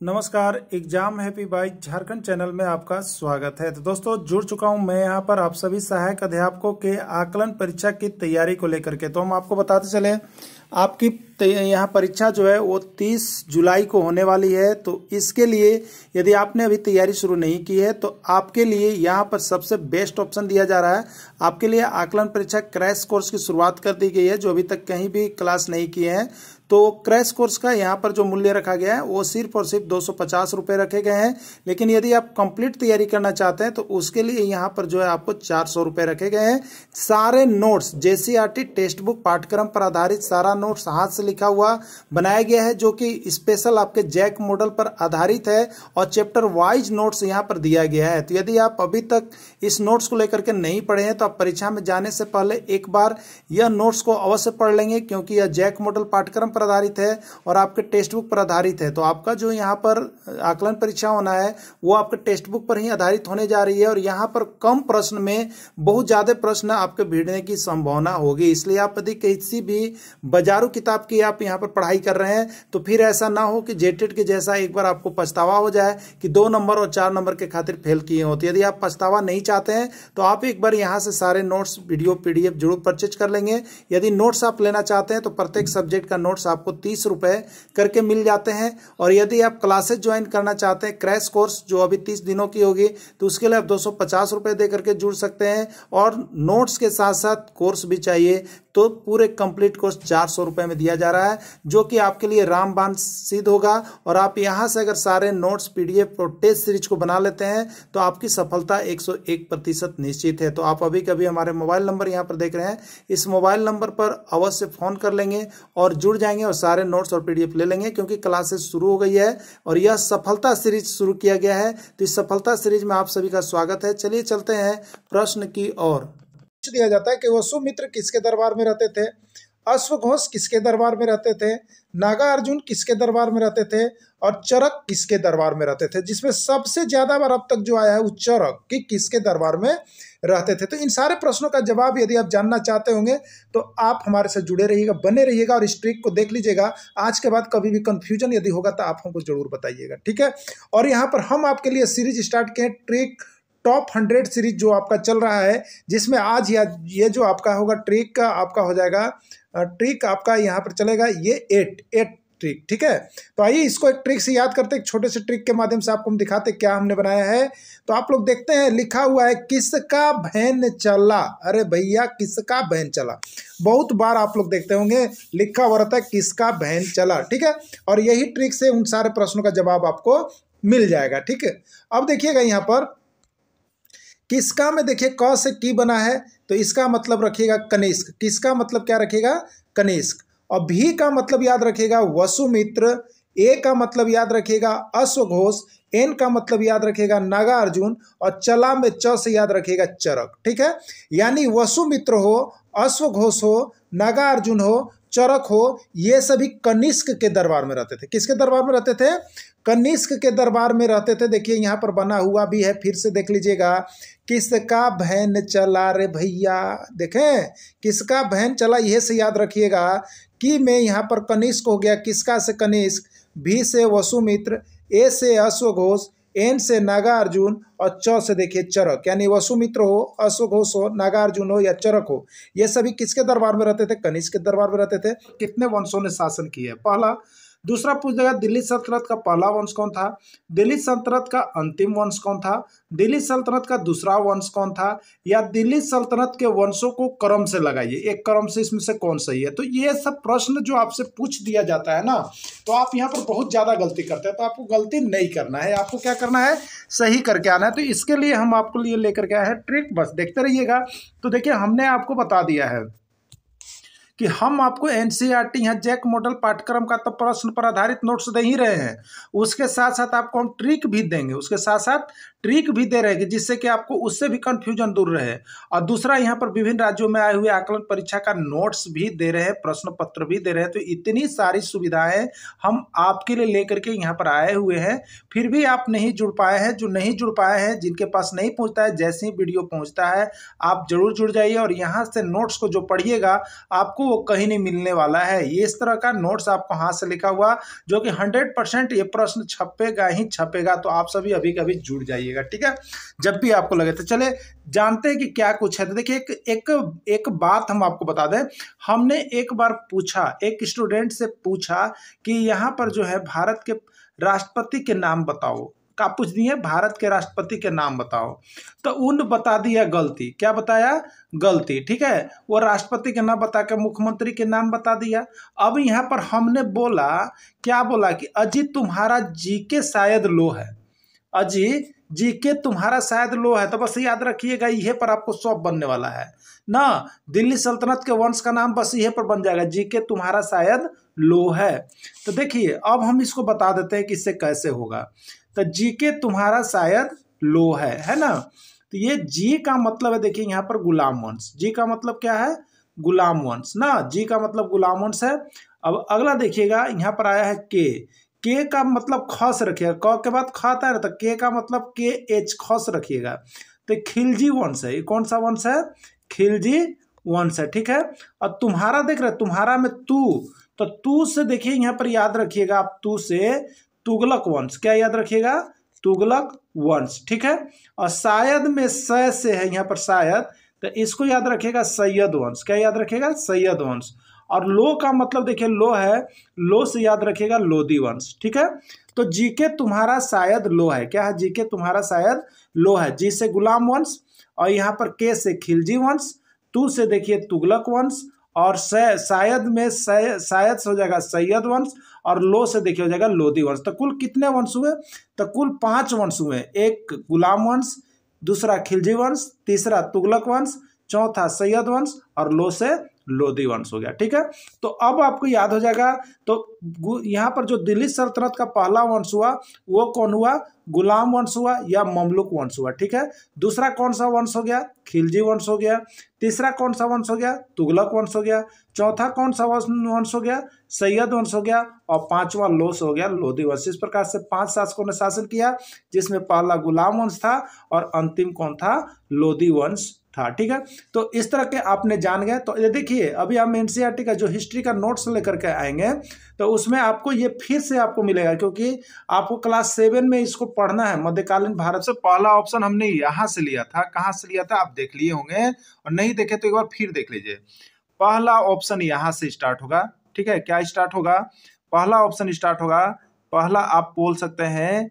नमस्कार, exam happy bike Jharkhand channel में आपका स्वागत है। तो दोस्तों, जुड़ चुका हूँ मैं यहाँ पर आप सभी सहायक अध्यापकों के आकलन परीक्षा की तैयारी को लेकर के। तो हम आपको बताते चले, आपकी यहाँ परीक्षा जो है वो 30 जुलाई को होने वाली है। तो इसके लिए यदि आपने अभी तैयारी शुरू नहीं की है तो आपके लिए यहाँ पर सबसे बेस्ट ऑप्शन दिया जा रहा है। आपके लिए आकलन परीक्षा क्रैश कोर्स की शुरुआत कर दी गई है, जो अभी तक कहीं भी क्लास नहीं किए हैं। तो क्रैश कोर्स का यहाँ पर जो मूल्य रखा गया है, वो सिर्फ़ और सिर्फ़ दो सौ रखे गए हैं। लेकिन यदि आप कंप्लीट तैयारी करना चाहते हैं तो उसके लिए यहाँ पर जो है आपको चार सौ रखे गए हैं। सारे नोट्स, जेसीआरटी टेक्स्ट बुक पाठ्यक्रम पर आधारित सारा नोट्स हाथ से लिखा हुआ बनाया गया है, जो कि स्पेशल आपके जैक मॉडल पर आधारित है और चैप्टर वाइज नोट्स यहाँ पर दिया गया है। तो यदि आप अभी तक इस नोट्स को लेकर के नहीं पढ़े हैं तो आप परीक्षा में जाने से पहले एक बार यह नोट्स को अवश्य पढ़ लेंगे, क्योंकि यह जैक मॉडल पाठ्यक्रम पर आधारित है और आपके टेक्स्ट बुक पर आधारित है। तो आपका जो यहाँ पर आकलन परीक्षा होना है, वो आपके टेक्स्ट बुक पर ही आधारित होने जा रही है और यहाँ पर कम प्रश्न में बहुत ज़्यादा प्रश्न आपके भिड़ने की संभावना होगी। इसलिए आप यदि किसी भी बाजारू किताब की आप यहाँ पर पढ़ाई कर रहे हैं तो फिर ऐसा ना हो कि जेटेड के जैसा एक बार आपको पछतावा हो जाए कि दो नंबर और चार नंबर के खातिर फेल किए हो। तो यदि आप पछतावा नहीं चाहते हैं तो आप एक बार यहाँ से सारे नोट्स, वीडियो, पीडीएफ ज़रूर परचेज कर लेंगे। यदि नोट्स आप लेना चाहते हैं तो प्रत्येक सब्जेक्ट का नोट्स आपको तीस रुपए करके मिल जाते हैं। और यदि आप क्लासेज ज्वाइन करना चाहते हैं, क्रैश कोर्स जो अभी तीस दिनों की होगी तो उसके लिए आप दो सौ पचास दे करके जुड़ सकते हैं। और नोट्स के साथ साथ कोर्स भी चाहिए तो पूरे कंप्लीट कोर्स चार सौ रुपए में दिया जा रहा है, जो कि आपके लिए रामबान सिद्ध होगा। और आप यहाँ से अगर सारे नोट्स पीडीएफ और टेस्ट सीरीज़ को बना लेते हैं तो आपकी सफलता 101 प्रतिशत निश्चित है। तो आप अभी कभी हमारे मोबाइल नंबर यहाँ पर देख रहे हैं। इस मोबाइल नंबर पर अवश्य फ़ोन कर लेंगे और जुड़ जाएँगे। और सारे नोट्स और पीडीएफ ले लेंगे क्योंकि क्लासेस शुरू हो गई है और यह सफलता सीरीज़ शुरू किया गया है। तो इस सफलता सीरीज़ में आप सभी का स्वागत है। चलिए चलते हैं प्रश्न की ओर। दिया जाता है कि वसुमित्र किसके दरबार में रहते थे? अश्वघोष किसके दरबार में रहते थे? नागा अर्जुन किसके दरबार में रहते थे? और चरक किसके दरबार में रहते थे? जिसमें सबसे ज़्यादा बार अब तक जो आया है वो चरक कि किसके दरबार में रहते थे। तो इन सारे प्रश्नों का जवाब यदि आप जानना चाहते होंगे तो आप हमारे साथ जुड़े रहिएगा, बने रहिएगा और इस ट्रिक को देख लीजिएगा। आज के बाद कभी भी कंफ्यूजन यदि होगा तो आप हमको ज़रूर बताइएगा, ठीक है? और यहाँ पर हम आपके लिए सीरीज़ स्टार्ट किए ट्रिक टॉप हंड्रेड सीरीज़ जो आपका चल रहा है, जिसमें आज या ये जो आपका होगा ट्रिक का आपका हो जाएगा ट्रिक आपका यहाँ पर चलेगा, ये एट एट ट्रिक, ठीक है? तो आइए इसको एक ट्रिक से याद करते एक छोटे से ट्रिक के माध्यम से आपको हम दिखाते क्या हमने बनाया है। तो आप लोग देखते हैं, लिखा हुआ है, किसका बहन चला? अरे भैया, किसका बहन चला? बहुत बार आप लोग देखते होंगे, लिखा हुआ रहता है, किसका बहन चला, ठीक है? और यही ट्रिक से उन सारे प्रश्नों का जवाब आपको मिल जाएगा, ठीक है? अब देखिएगा यहाँ पर, किसका में देखिए, क से की बना है तो इसका मतलब रखिएगा कनिष्क, किसका मतलब क्या रखिएगा? कनिष्क। और भी का मतलब याद रखेगा वसुमित्र ए का मतलब याद रखेगा अश्वघोष एन का मतलब याद रखेगा नागा अर्जुन, और चला में च से याद रखेगा चरक, ठीक है? यानी वसुमित्र हो अश्वघोष हो, नागा अर्जुन हो, चरक हो, ये सभी कनिष्क के दरबार में रहते थे। किसके दरबार में रहते थे? कनिष्क के दरबार में रहते थे। देखिए, यहाँ पर बना हुआ भी है, फिर से देख लीजिएगा। किसका बहन चला रे भैया? देखें, किसका बहन चला, यह से याद रखिएगा कि मैं यहाँ पर कनिष्क हो गया, किसका से कनिष्क? भी से वसुमित्र, ए से अश्वघोष, एन से नागार्जुन और च से देखिए चरक। यानी वसुमित्र हो, अश्वघोष हो, नागार्जुन हो या चरक हो, ये सभी किसके दरबार में रहते थे? कनिष्क के दरबार में रहते थे। कितने वंशों ने शासन किया है? पहला दूसरा पूछ देगा, दिल्ली सल्तनत का पहला वंश कौन था? दिल्ली सल्तनत का अंतिम वंश कौन था? दिल्ली सल्तनत का दूसरा वंश कौन था? या दिल्ली सल्तनत के वंशों को क्रम से लगाइए। एक क्रम से इसमें से कौन सही है? तो ये सब प्रश्न जो आपसे पूछ दिया जाता है ना तो आप यहाँ पर बहुत ज़्यादा गलती करते हैं तो आपको गलती नहीं करना है। आपको क्या करना है? सही करके आना है। तो इसके लिए हम आपको लिए लेकर के आए हैं ट्रिक। बस देखते रहिएगा। तो देखिए, हमने आपको बता दिया है। कि हम आपको एन टी यहाँ जैक मॉडल पाठ्यक्रम का तो प्रश्न पर आधारित नोट्स दे ही रहे हैं। उसके साथ साथ आपको हम ट्रिक भी देंगे। उसके साथ साथ ट्रिक भी दे रहे जिससे कि आपको उससे भी कंफ्यूजन दूर रहे। और दूसरा, यहाँ पर विभिन्न राज्यों में आए हुए आकलन परीक्षा का नोट्स भी दे रहे हैं, प्रश्न पत्र भी दे रहे हैं। तो इतनी सारी सुविधाएँ हम आपके लिए लेकर के यहाँ पर आए हुए हैं। फिर भी आप नहीं जुड़ पाए हैं, जो नहीं जुड़ पाए हैं, जिनके पास नहीं पहुँचता है, जैसे ही वीडियो पहुँचता है, आप ज़रूर जुड़ जाइए और यहाँ से नोट्स को जो पढ़िएगा, आपको वो कहीं नहीं मिलने वाला है। ये इस तरह का नोट्स आपको हाथ से लिखा हुआ, जो कि हंड्रेड परसेंट ये प्रश्न छपेगा ही छपेगा तो आप सभी अभी कभी जुड़ जाइएगा। ठीक है? जब भी आपको लगे तो चले, जानते हैं कि क्या कुछ है। तो देखिए, एक एक एक बात हम आपको बता दें। हमने एक बार पूछा, एक स्टूडेंट से पूछा कि यहाँ पर जो है, भारत के राष्ट्रपति के नाम बताओ। का पूछ दिए, भारत के राष्ट्रपति के नाम बताओ। तो उन बता दिया गलती। क्या बताया? गलती, ठीक है? वो राष्ट्रपति के नाम बता के मुख्यमंत्री के नाम बता दिया। अब यहाँ पर हमने बोला, क्या बोला कि अजीत तुम्हारा जी के शायद लो है। अजीत जी के तुम्हारा शायद लो है तो बस याद रखिएगा, यह पर आपको सौंप बनने वाला है। ना, दिल्ली सल्तनत के वंश का नाम बस यह पर बन जाएगा, जी के तुम्हारा शायद लो है। तो देखिए, अब हम इसको बता देते हैं कि इससे कैसे होगा। तो जी के तुम्हारा शायद लो है है ना? तो ये जी का मतलब है, देखिए, यहाँ पर गुलाम वंश। जी का मतलब क्या है? गुलाम वंश। ना, जी का मतलब गुलाम वंश है। अब अगला देखिएगा, यहाँ पर आया है के। के का मतलब खस रखिएगा। क के बाद ख आता है तो के का मतलब के एच खस रखिएगा। तो खिलजी वंश है। ये कौन सा वंश है? खिलजी वंश है, ठीक है? और तुम्हारा देख रहे तुम्हारा में तू तो तू से देखिए, यहाँ पर याद रखिएगा आप तू से, तुगलक वंश। क्या याद रखिएगा? तुगलक वंश, ठीक है? और शायद में स से है, यहाँ पर शायद तो इसको याद रखिएगा सैयद वंश। क्या याद रखिएगा? सैयद वंश। और लो का मतलब देखिए, लो है, लो से याद रखिएगा लोधी वंश ठीक है? तो जीके तुम्हारा शायद लो है। क्या है? जीके तुम्हारा शायद लो है। जी से गुलाम वंश और यहाँ पर के से खिलजी वंश तू से देखिए तुगलक वंश और शायद में शायद से हो जाएगा सैयद वंश और लो से देखिए हो जाएगा लोधी वंश तो कुल कितने वंश हुए? तो कुल पाँच वंश हुए। एक गुलाम वंश दूसरा खिलजी वंश तीसरा तुगलक वंश चौथा सैयद वंश और लो से लोधी वंश हो गया, ठीक है? तो अब आपको याद हो जाएगा तो यहाँ पर जो दिल्ली सल्तनत का पहला वंश हुआ, वो कौन हुआ? गुलाम वंश हुआ या ममलुक वंश हुआ, ठीक है? दूसरा कौन सा वंश हो गया? खिलजी वंश हो गया। तीसरा कौन सा वंश हो गया? तुगलक वंश हो गया। चौथा कौन सा वंश हो गया? सैयद वंश हो गया और पांचवा लोस हो गया, लोधी वंश। इस प्रकार से पाँच शासकों ने शासन किया, जिसमें पहला गुलाम वंश था और अंतिम कौन था? लोधी वंश था, ठीक है? तो इस तरह के आपने जान गए। तो ये देखिए, अभी हम एनसीईआरटी का जो हिस्ट्री का नोट्स लेकर के आएँगे तो उसमें आपको ये फिर से आपको मिलेगा, क्योंकि आपको क्लास सेवन में इसको पढ़ना है, मध्यकालीन भारत से पहला ऑप्शन हमने यहाँ से लिया था। कहाँ से लिया था? आप देख लिए होंगे, और नहीं देखे तो एक बार फिर देख लीजिए। पहला ऑप्शन यहाँ से स्टार्ट होगा, ठीक है? क्या स्टार्ट होगा? पहला ऑप्शन स्टार्ट होगा, पहला आप बोल सकते हैं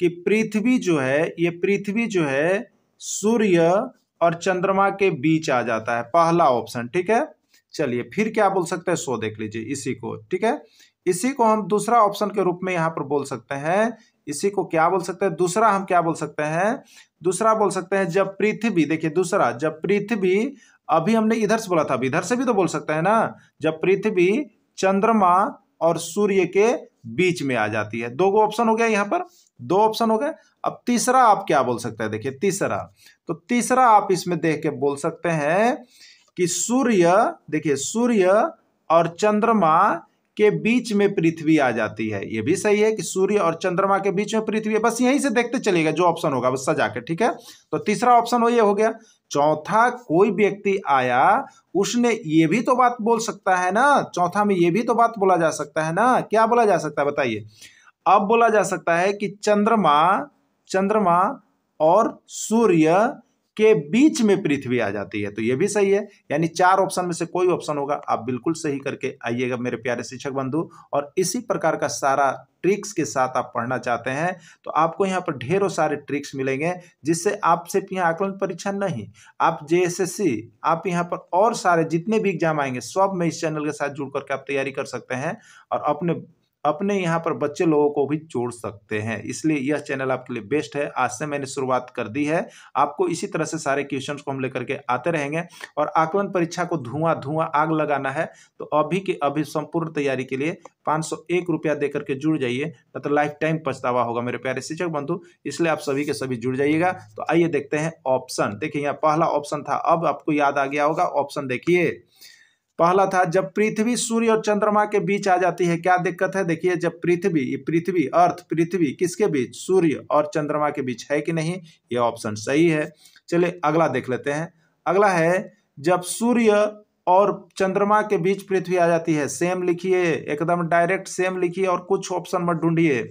कि पृथ्वी जो है, ये पृथ्वी जो है, सूर्य और चंद्रमा के बीच आ जाता है, पहला ऑप्शन ठीक है? चलिए, फिर क्या बोल सकते हैं? सो देख लीजिए, इसी को, ठीक है? इसी को हम दूसरा ऑप्शन के रूप में यहाँ पर बोल सकते हैं। इसी को क्या बोल सकते हैं? दूसरा हम क्या बोल सकते हैं? दूसरा बोल सकते हैं, जब पृथ्वी, देखिए, दूसरा, जब पृथ्वी, अभी हमने इधर से बोला था इधर से भी तो बोल सकते हैं ना? जब पृथ्वी, चंद्रमा और सूर्य के बीच में आ जाती है। दो ऑप्शन हो गया यहाँ पर। दो ऑप्शन हो गए। अब तीसरा आप क्या बोल सकते हैं? देखिए, तीसरा। तो तीसरा आप इसमें देख के बोल सकते हैं कि सूर्य, देखिए, सूर्य और चंद्रमा के बीच में पृथ्वी आ जाती है। ये भी सही है कि सूर्य और चंद्रमा के बीच में पृथ्वी है। बस यहीं से देखते चलेगा जो ऑप्शन होगा, बस सजा के ठीक है? तो तीसरा ऑप्शन वो ये हो गया। चौथा, कोई व्यक्ति आया उसने ये भी तो बात बोल सकता है ना, चौथा में ये भी तो बात बोला जा सकता है ना, क्या बोला जा सकता है बताइए? अब बोला जा सकता है कि चंद्रमा चंद्रमा और सूर्य के बीच में पृथ्वी आ जाती है तो ये भी सही है। यानी चार ऑप्शन में से कोई ऑप्शन होगा, आप बिल्कुल सही करके आइएगा मेरे प्यारे शिक्षक बंधु। और इसी प्रकार का सारा ट्रिक्स के साथ आप पढ़ना चाहते हैं तो आपको यहाँ पर ढेरों सारे ट्रिक्स मिलेंगे, जिससे आप सिर्फ़ यहाँ आकलन परीक्षा नहीं, आप जे आप यहाँ पर और सारे जितने भी एग्ज़ाम आएँगे, सब में इस चैनल के साथ जुड़ करके आप तैयारी कर सकते हैं। और अपने अपने यहाँ पर बच्चे लोगों को भी जोड़ सकते हैं। इसलिए यह चैनल आपके लिए बेस्ट है। आज से मैंने शुरुआत कर दी है। आपको इसी तरह से सारे क्वेश्चन को हम लेकर के आते रहेंगे और आकलन परीक्षा को धुआँ धुआँ आग लगाना है तो अभी के अभी संपूर्ण तैयारी के लिए पाँच सौ एक रुपया दे करके जुड़ जाइए तो लाइफ टाइम पछतावा होगा मेरे प्यारे शिक्षक बंधु। इसलिए आप सभी के सभी जुड़ जाइएगा। तो आइए देखते हैं ऑप्शन। देखिए, यहाँ पहला ऑप्शन था। अब आपको याद आ गया होगा, ऑप्शन देखिए। पहला था, जब पृथ्वी सूर्य और चंद्रमा के बीच आ जाती है, क्या दिक्कत है? देखिए, जब पृथ्वी पृथ्वी, अर्थ, पृथ्वी, किसके बीच? सूर्य और चंद्रमा के बीच, है कि नहीं? ये ऑप्शन सही है। चलिए, अगला देख लेते हैं। अगला है, जब सूर्य और चंद्रमा के बीच पृथ्वी आ जाती है सेम लिखिए, एकदम डायरेक्ट सेम लिखिए और कुछ ऑप्शन मत ढूंढिए।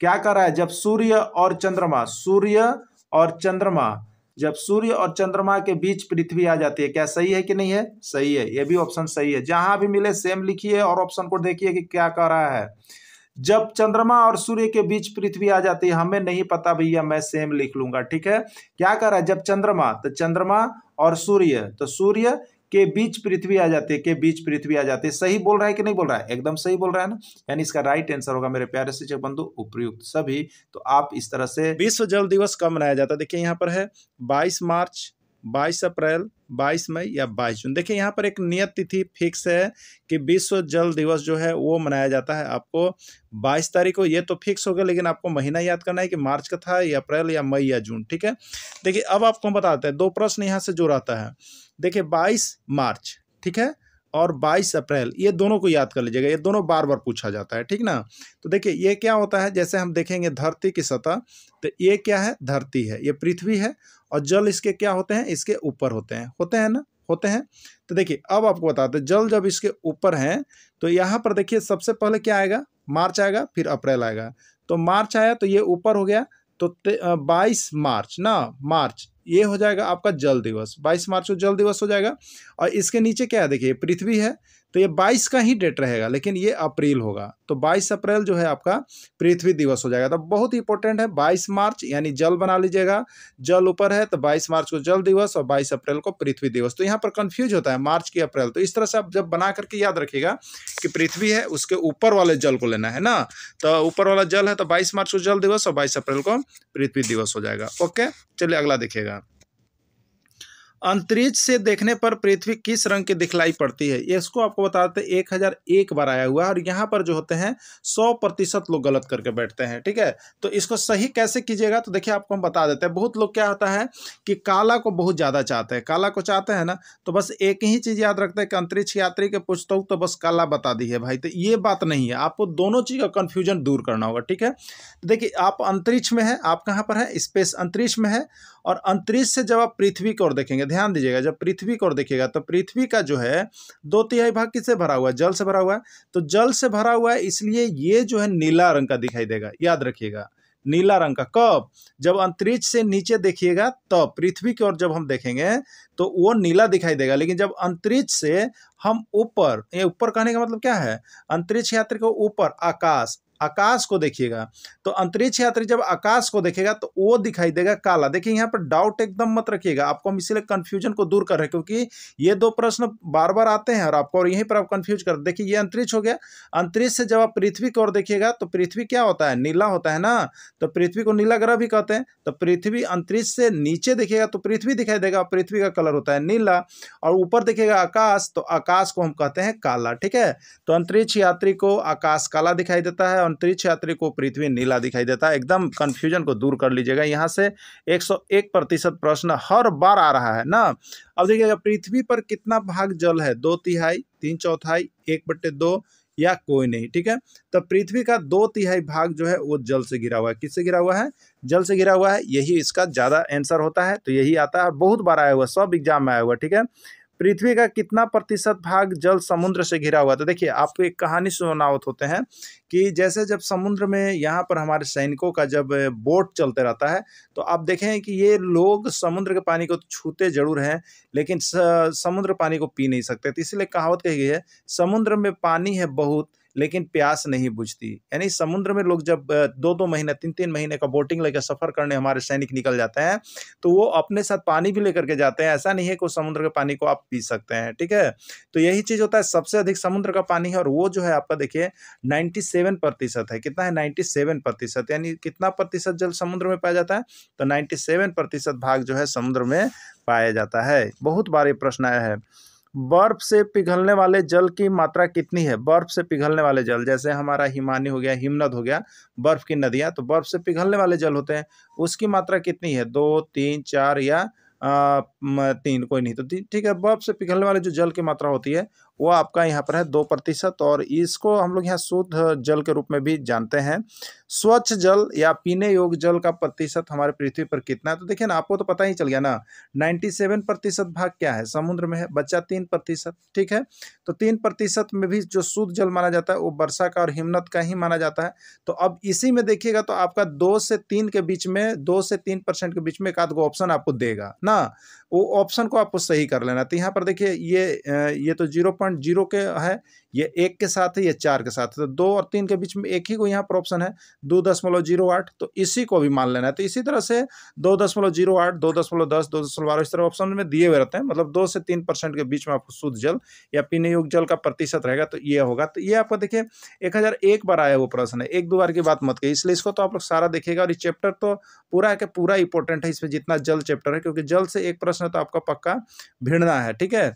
क्या कर रहा है? जब सूर्य और चंद्रमा, सूर्य और चंद्रमा जब सूर्य और चंद्रमा के बीच पृथ्वी आ जाती है, क्या सही है कि नहीं है? सही है। यह भी ऑप्शन सही है। जहाँ भी मिले सेम लिखिए और ऑप्शन को देखिए कि क्या कह रहा है। जब चंद्रमा और सूर्य के बीच पृथ्वी आ जाती है, हमें नहीं पता भैया, मैं सेम लिख लूँगा, ठीक है? क्या कर रहा है? जब चंद्रमा तो चंद्रमा और सूर्य तो सूर्य के बीच पृथ्वी आ जाती के बीच पृथ्वी आ जाती सही बोल रहा है कि नहीं बोल रहा है? एकदम सही बोल रहा है ना? यानी इसका राइट आंसर होगा मेरे प्यारे शिक्षक बंधु, उपयुक्त सभी। तो आप इस तरह से विश्व जल दिवस कब मनाया जाता है? देखिए, यहाँ पर है, बाईस मार्च, बाईस अप्रैल, बाईस मई या बाईस जून। देखिए, यहाँ पर एक नियत तिथि फिक्स है कि विश्व जल दिवस जो है, वो मनाया जाता है। आपको बाईस तारीख को ये तो फिक्स हो गया, लेकिन आपको महीना याद करना है कि मार्च का था, या अप्रैल, या मई, या जून, ठीक है? देखिए, अब आपको बताते हैं, दो प्रश्न यहाँ से जो रहता है। देखिए, बाईस मार्च, ठीक है? और 22 अप्रैल, ये दोनों को याद कर लीजिएगा, ये दोनों बार बार पूछा जाता है, ठीक ना? तो देखिए, ये क्या होता है? जैसे हम देखेंगे धरती की सतह तो ये क्या है? धरती है, ये पृथ्वी है, और जल इसके क्या होते हैं? इसके ऊपर होते हैं होते हैं ना? होते हैं। तो देखिए, अब आपको बताते हैं, जल जब इसके ऊपर हैं तो यहाँ पर देखिए, सबसे पहले क्या आएगा? मार्च आएगा, फिर अप्रैल आएगा। तो मार्च आया तो ये ऊपर हो गया तो बाईस मार्च ना? मार्च ये हो जाएगा आपका जल दिवस। बाईस मार्च को जल दिवस हो जाएगा। और इसके नीचे क्या है? देखिए, पृथ्वी है तो ये 22 का ही डेट रहेगा, लेकिन ये अप्रैल होगा। तो 22 अप्रैल जो है आपका पृथ्वी दिवस हो जाएगा। तो बहुत इंपॉर्टेंट है 22 मार्च, यानी जल बना लीजिएगा। जल ऊपर है तो 22 मार्च को जल दिवस और 22 अप्रैल को पृथ्वी दिवस। तो यहाँ पर कंफ्यूज होता है, मार्च की अप्रैल। तो इस तरह से आप जब बना करके याद रखिएगा कि पृथ्वी है, उसके ऊपर वाले जल को लेना है ना? तो ऊपर वाला जल है तो बाईस मार्च को जल दिवस और बाईस अप्रैल को पृथ्वी दिवस हो जाएगा। ओके? चलिए, अगला देखिएगा। अंतरिक्ष से देखने पर पृथ्वी किस रंग की दिखलाई पड़ती है? इसको आपको बताते हैं, एक हज़ार एक बार आया हुआ है और यहाँ पर जो होते हैं, सौ प्रतिशत लोग गलत करके बैठते हैं, ठीक है? तो इसको सही कैसे कीजिएगा? तो देखिए, आपको हम बता देते हैं। बहुत लोग क्या होता है कि काला को बहुत ज़्यादा चाहते हैं। काला को चाहते हैं ना तो बस एक ही चीज़ याद रखते हैं कि अंतरिक्ष यात्री के पूछता हूँ तो बस काला बता दी है भाई। तो ये बात नहीं है। आपको दोनों चीज़ का कन्फ्यूज़न दूर करना होगा, ठीक है? तो देखिए, आप अंतरिक्ष में है, आप कहाँ पर है? स्पेस अंतरिक्ष में है और अंतरिक्ष से जब आप पृथ्वी की ओर देखेंगे ध्यान दीजिएगा, जब पृथ्वी की देखिएगा तो पृथ्वी का जो है, दो तिहाई भाग किससे भरा हुआ है? जल से भरा हुआ है। तो जल से भरा हुआ है, इसलिए ये जो है नीला रंग का दिखाई देगा। याद रखिएगा, नीला रंग का। कब? जब अंतरिक्ष से नीचे देखिएगा, तब तो पृथ्वी की ओर जब हम देखेंगे तो वो नीला दिखाई देगा। लेकिन जब अंतरिक्ष से हम ऊपर, ये ऊपर कहने का मतलब क्या है? अंतरिक्ष यात्री को ऊपर, आकाश आकाश को देखिएगा तो अंतरिक्ष यात्री जब आकाश को देखेगा तो वो दिखाई देगा काला। देखिए, यहाँ पर डाउट एकदम मत रखिएगा, आपको हम इसीलिए कंफ्यूजन को दूर कर रहे हैं, क्योंकि ये दो प्रश्न बार बार आते हैं और आपको और यहीं पर आप कंफ्यूज कर, देखिए, ये अंतरिक्ष हो गया। अंतरिक्ष से जब आप पृथ्वी की ओर देखिएगा तो पृथ्वी क्या होता है? नीला होता है ना? तो पृथ्वी को नीला ग्रह भी कहते हैं तो पृथ्वी अंतरिक्ष से नीचे देखिएगा तो पृथ्वी दिखाई देगा पृथ्वी का कलर होता है नीला, और ऊपर देखिएगा आकाश तो आकाश को हम कहते हैं काला, ठीक है? तो अंतरिक्ष यात्री को आकाश काला दिखाई देता है अंतरिक्ष यात्री को पृथ्वी नीला दिखाई देता है। एकदम कंफ्यूजन को दूर कर लीजिएगा। यहाँ से 101 प्रतिशत प्रश्न हर बार आ रहा है, ना? अब देखिएगा पृथ्वी पर कितना भाग जल है? दो तिहाई, तीन चौथाई, एक बट्टे दो, या कोई नहीं, ठीक है? तो पृथ्वी का दो तिहाई भाग जो है, वो जल से गिरा हुआ है। किससे गिरा हुआ है? जल से गिरा हुआ है। यही इसका ज़्यादा आंसर होता है तो यही आता है बहुत बार आया हुआ सब एग्ज़ाम में आया हुआ ठीक है? पृथ्वी का कितना प्रतिशत भाग जल समुद्र से घिरा हुआ था देखिए, आपको एक कहानी सुनावत होते हैं कि जैसे जब समुद्र में यहाँ पर हमारे सैनिकों का जब बोट चलते रहता है तो आप देखें कि ये लोग समुद्र के पानी को छूते ज़रूर हैं, लेकिन समुद्र पानी को पी नहीं सकते। तो इसलिए कहावत कही गई है, समुद्र में पानी है बहुत लेकिन प्यास नहीं बुझती। यानी समुद्र में लोग जब दो दो महीने तीन तीन महीने का बोटिंग लेकर सफ़र करने हमारे सैनिक निकल जाते हैं तो वो अपने साथ पानी भी लेकर के जाते हैं। ऐसा नहीं है कि समुद्र के पानी को आप पी सकते हैं, ठीक है? तो यही चीज़ होता है, सबसे अधिक समुद्र का पानी है और वो जो है आपका देखिए नाइन्टी सेवन प्रतिशत है। कितना है? नाइन्टी सेवन प्रतिशत। यानी कितना प्रतिशत जल समुद्र में पाया जाता है? तो नाइन्टी सेवन प्रतिशत भाग जो है समुद्र में पाया जाता है। बहुत बार ये प्रश्न आया है। बर्फ़ से पिघलने वाले जल की मात्रा कितनी है? बर्फ़ से पिघलने वाले जल जैसे हमारा हिमानी हो गया हिमनद हो गया बर्फ़ की नदियाँ तो बर्फ़ से पिघलने वाले जल होते हैं। उसकी मात्रा कितनी है? दो तीन चार या आ, तीन कोई नहीं। तो ठीक है बर्फ़ से पिघलने वाले जो जल की मात्रा होती है वो आपका यहाँ पर है दो प्रतिशत और इसको हम लोग यहाँ शुद्ध जल के रूप में भी जानते हैं। स्वच्छ जल या पीने योग्य जल का प्रतिशत हमारे पृथ्वी पर कितना है? तो देखिए ना, आपको तो पता ही चल गया ना 97 प्रतिशत भाग क्या है? समुद्र में है बच्चा तीन प्रतिशत, ठीक है? तो तीन प्रतिशत में भी जो शुद्ध जल माना जाता है, वो वर्षा का और हिमनत का ही माना जाता है। तो अब इसी में देखिएगा तो आपका दो से तीन के बीच में, दो से तीन परसेंट के बीच में एक आध ऑप्शन आपको देगा, ना? वो ऑप्शन को आपको सही कर लेना। तो यहाँ पर देखिए, ये ये तो ज़ीरो पॉइंट ज़ीरो के है ये एक के साथ है, ये चार के साथ है। तो दो और तीन के बीच में एक ही को यहाँ पर ऑप्शन है, दो दशमलव ज़ीरो आठ तो इसी को भी मान लेना है। तो इसी तरह से दो दशमलव ज़ीरो आठ, दो दशमलव दस, दो दशमलव बारह, इस तरह ऑप्शन में दिए हुए रहते हैं। मतलब दो से तीन परसेंट के बीच में आपको शुद्ध जल या पीने योग्य जल का प्रतिशत रहेगा तो ये होगा। तो ये आपको देखिए, एक हज़ार एक बार आया वो प्रश्न है। एक दो बार की बात मत कही इसलिए इसको तो आप लोग सारा देखिएगा। और ये चैप्टर तो पूरा के पूरा इंपॉर्टेंट है, इसमें जितना जल चैप्टर है, क्योंकि जल से एक प्रश्न तो आपका पक्का भिड़ना है, ठीक है?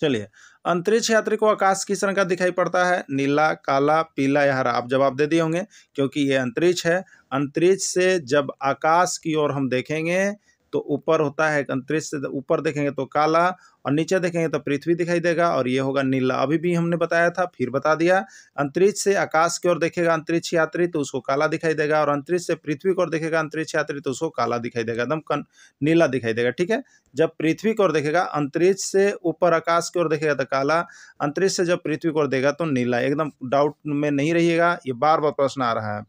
चलिए, अंतरिक्ष यात्री को आकाश किस रंग का दिखाई पड़ता है? नीला, काला, पीला या हरा? आप जवाब दे दिए होंगे, क्योंकि ये अंतरिक्ष है। अंतरिक्ष से जब आकाश की ओर हम देखेंगे तो ऊपर होता है अंतरिक्ष से ऊपर देखेंगे तो काला और नीचे देखेंगे तो पृथ्वी दिखाई देगा और ये होगा नीला। अभी भी हमने बताया था, फिर बता दिया, अंतरिक्ष से आकाश की ओर देखेगा अंतरिक्ष यात्री तो उसको काला दिखाई देगा और अंतरिक्ष से पृथ्वी की ओर देखेगा अंतरिक्ष यात्री तो उसको काला दिखाई देगा, एकदम नीला दिखाई देगा, ठीक है? जब पृथ्वी की ओर देखेगा, अंतरिक्ष से ऊपर आकाश की ओर देखेगा तो काला, अंतरिक्ष से जब पृथ्वी की ओर देगा तो नीला, एकदम डाउट में नहीं रहिएगा, ये बार बार प्रश्न आ रहा है।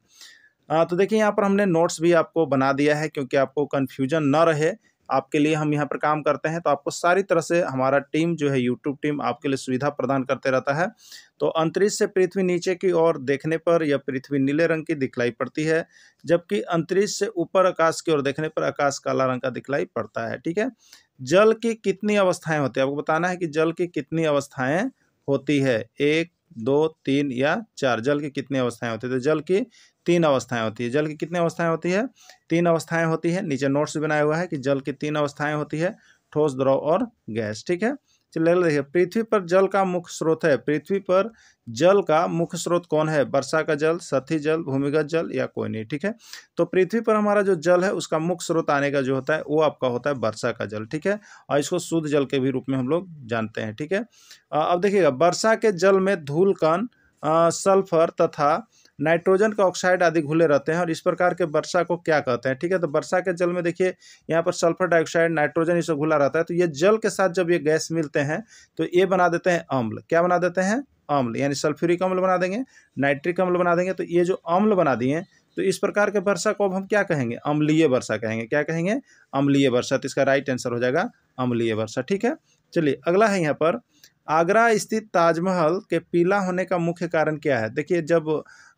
तो देखिए, यहाँ पर हमने नोट्स भी आपको बना दिया है क्योंकि आपको कन्फ्यूज़न न रहे। आपके लिए हम यहाँ पर काम करते हैं तो आपको सारी तरह से हमारा टीम जो है यूट्यूब टीम आपके लिए सुविधा प्रदान करते रहता है। तो अंतरिक्ष से पृथ्वी नीचे की ओर देखने पर यह पृथ्वी नीले रंग की दिखलाई पड़ती है, जबकि अंतरिक्ष से ऊपर आकाश की ओर देखने पर आकाश काला रंग का दिखलाई पड़ता है, ठीक है? जल की कितनी अवस्थाएँ होती है? आपको बताना है कि जल की कितनी अवस्थाएँ होती है? एक, दो, तीन या चार, जल की कितनी अवस्थाएँ होती है? तो जल की तीन अवस्थाएँ होती है। जल की कितनी अवस्थाएँ होती है? तीन अवस्थाएँ होती है। नीचे नोट्स बनाया हुआ है कि जल की तीन अवस्थाएँ होती है, ठोस, द्रव और गैस, ठीक है? चलिए देखिए पृथ्वी पर जल का मुख्य स्रोत है। पृथ्वी पर जल का मुख्य स्रोत कौन है? वर्षा का जल सती जल, भूमिगत जल या कोई नहीं, ठीक है? तो पृथ्वी पर हमारा जो जल है, उसका मुख्य स्रोत आने का जो होता है, वो आपका होता है वर्षा का जल, ठीक है? और इसको शुद्ध जल के भी रूप में हम लोग जानते हैं, ठीक है? अब देखिएगा, वर्षा के जल में धूल कण सल्फ़र तथा नाइट्रोजन का ऑक्साइड आदि घुले रहते हैं और इस प्रकार के वर्षा को क्या कहते हैं? ठीक है तो वर्षा के जल में देखिए, यहाँ पर सल्फ़र डाइऑक्साइड, नाइट्रोजन, ये सब घुला रहता है। तो ये जल के साथ जब ये गैस मिलते हैं तो ये बना देते हैं अम्ल। क्या बना देते हैं? अम्ल, यानी सल्फ्यूरिक अम्ल बना देंगे, नाइट्रिक अम्ल बना देंगे। तो ये जो अम्ल बना दिए तो इस प्रकार के वर्षा को अब हम क्या कहेंगे? अम्लीय वर्षा कहेंगे। क्या कहेंगे? अम्लीय वर्षा। तो इसका राइट आंसर हो जाएगा, अम्लीय वर्षा। ठीक है? चलिए, अगला है यहाँ पर आगरा स्थित ताजमहल के पीला होने का मुख्य कारण क्या है? देखिए, जब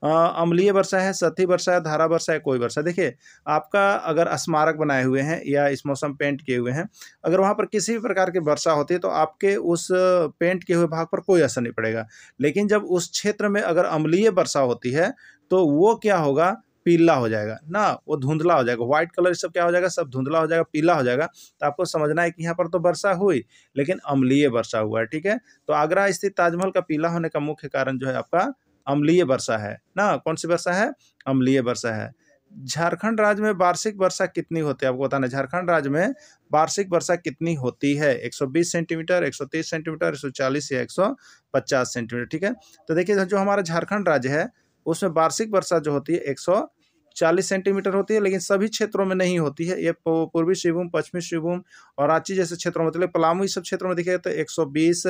अम्लीय वर्षा है सती वर्षा है, धारा वर्षा है, कोई वर्षा। देखिए, आपका अगर स्मारक बनाए हुए हैं या इस मौसम पेंट किए हुए हैं, अगर वहाँ पर किसी भी प्रकार की वर्षा होती है तो आपके उस पेंट किए हुए भाग पर कोई असर नहीं पड़ेगा। लेकिन जब उस क्षेत्र में अगर अम्लीय वर्षा होती है तो वो क्या होगा? पीला हो जाएगा, ना? वो धुंधला हो जाएगा। व्हाइट कलर सब क्या हो जाएगा? सब धुंधला हो जाएगा, पीला हो जाएगा। तो आपको समझना है कि यहाँ पर तो वर्षा हुई, लेकिन अम्लीय वर्षा हुआ है ठीक है? तो आगरा स्थित ताजमहल का पीला होने का मुख्य कारण जो है आपका अम्लीय वर्षा है, ना? कौन सी वर्षा है? अम्लीय वर्षा है। झारखंड राज्य में वार्षिक वर्षा कितनी होती है? आपको बताना झारखंड राज्य में वार्षिक वर्षा कितनी होती है? 120 सेंटीमीटर 130 सेंटीमीटर 140 या 150 सेंटीमीटर, ठीक है? तो देखिए, जो हमारा झारखंड राज्य है, उसमें वार्षिक वर्षा जो होती है, एक सौ चालीस सेंटीमीटर होती है, लेकिन सभी क्षेत्रों में नहीं होती है। ये पूर्वी सिंहभूम पश्चिमी सिंहभूम और रांची जैसे क्षेत्रों में मतलब पलामू इस सब क्षेत्रों में देखिए तो 120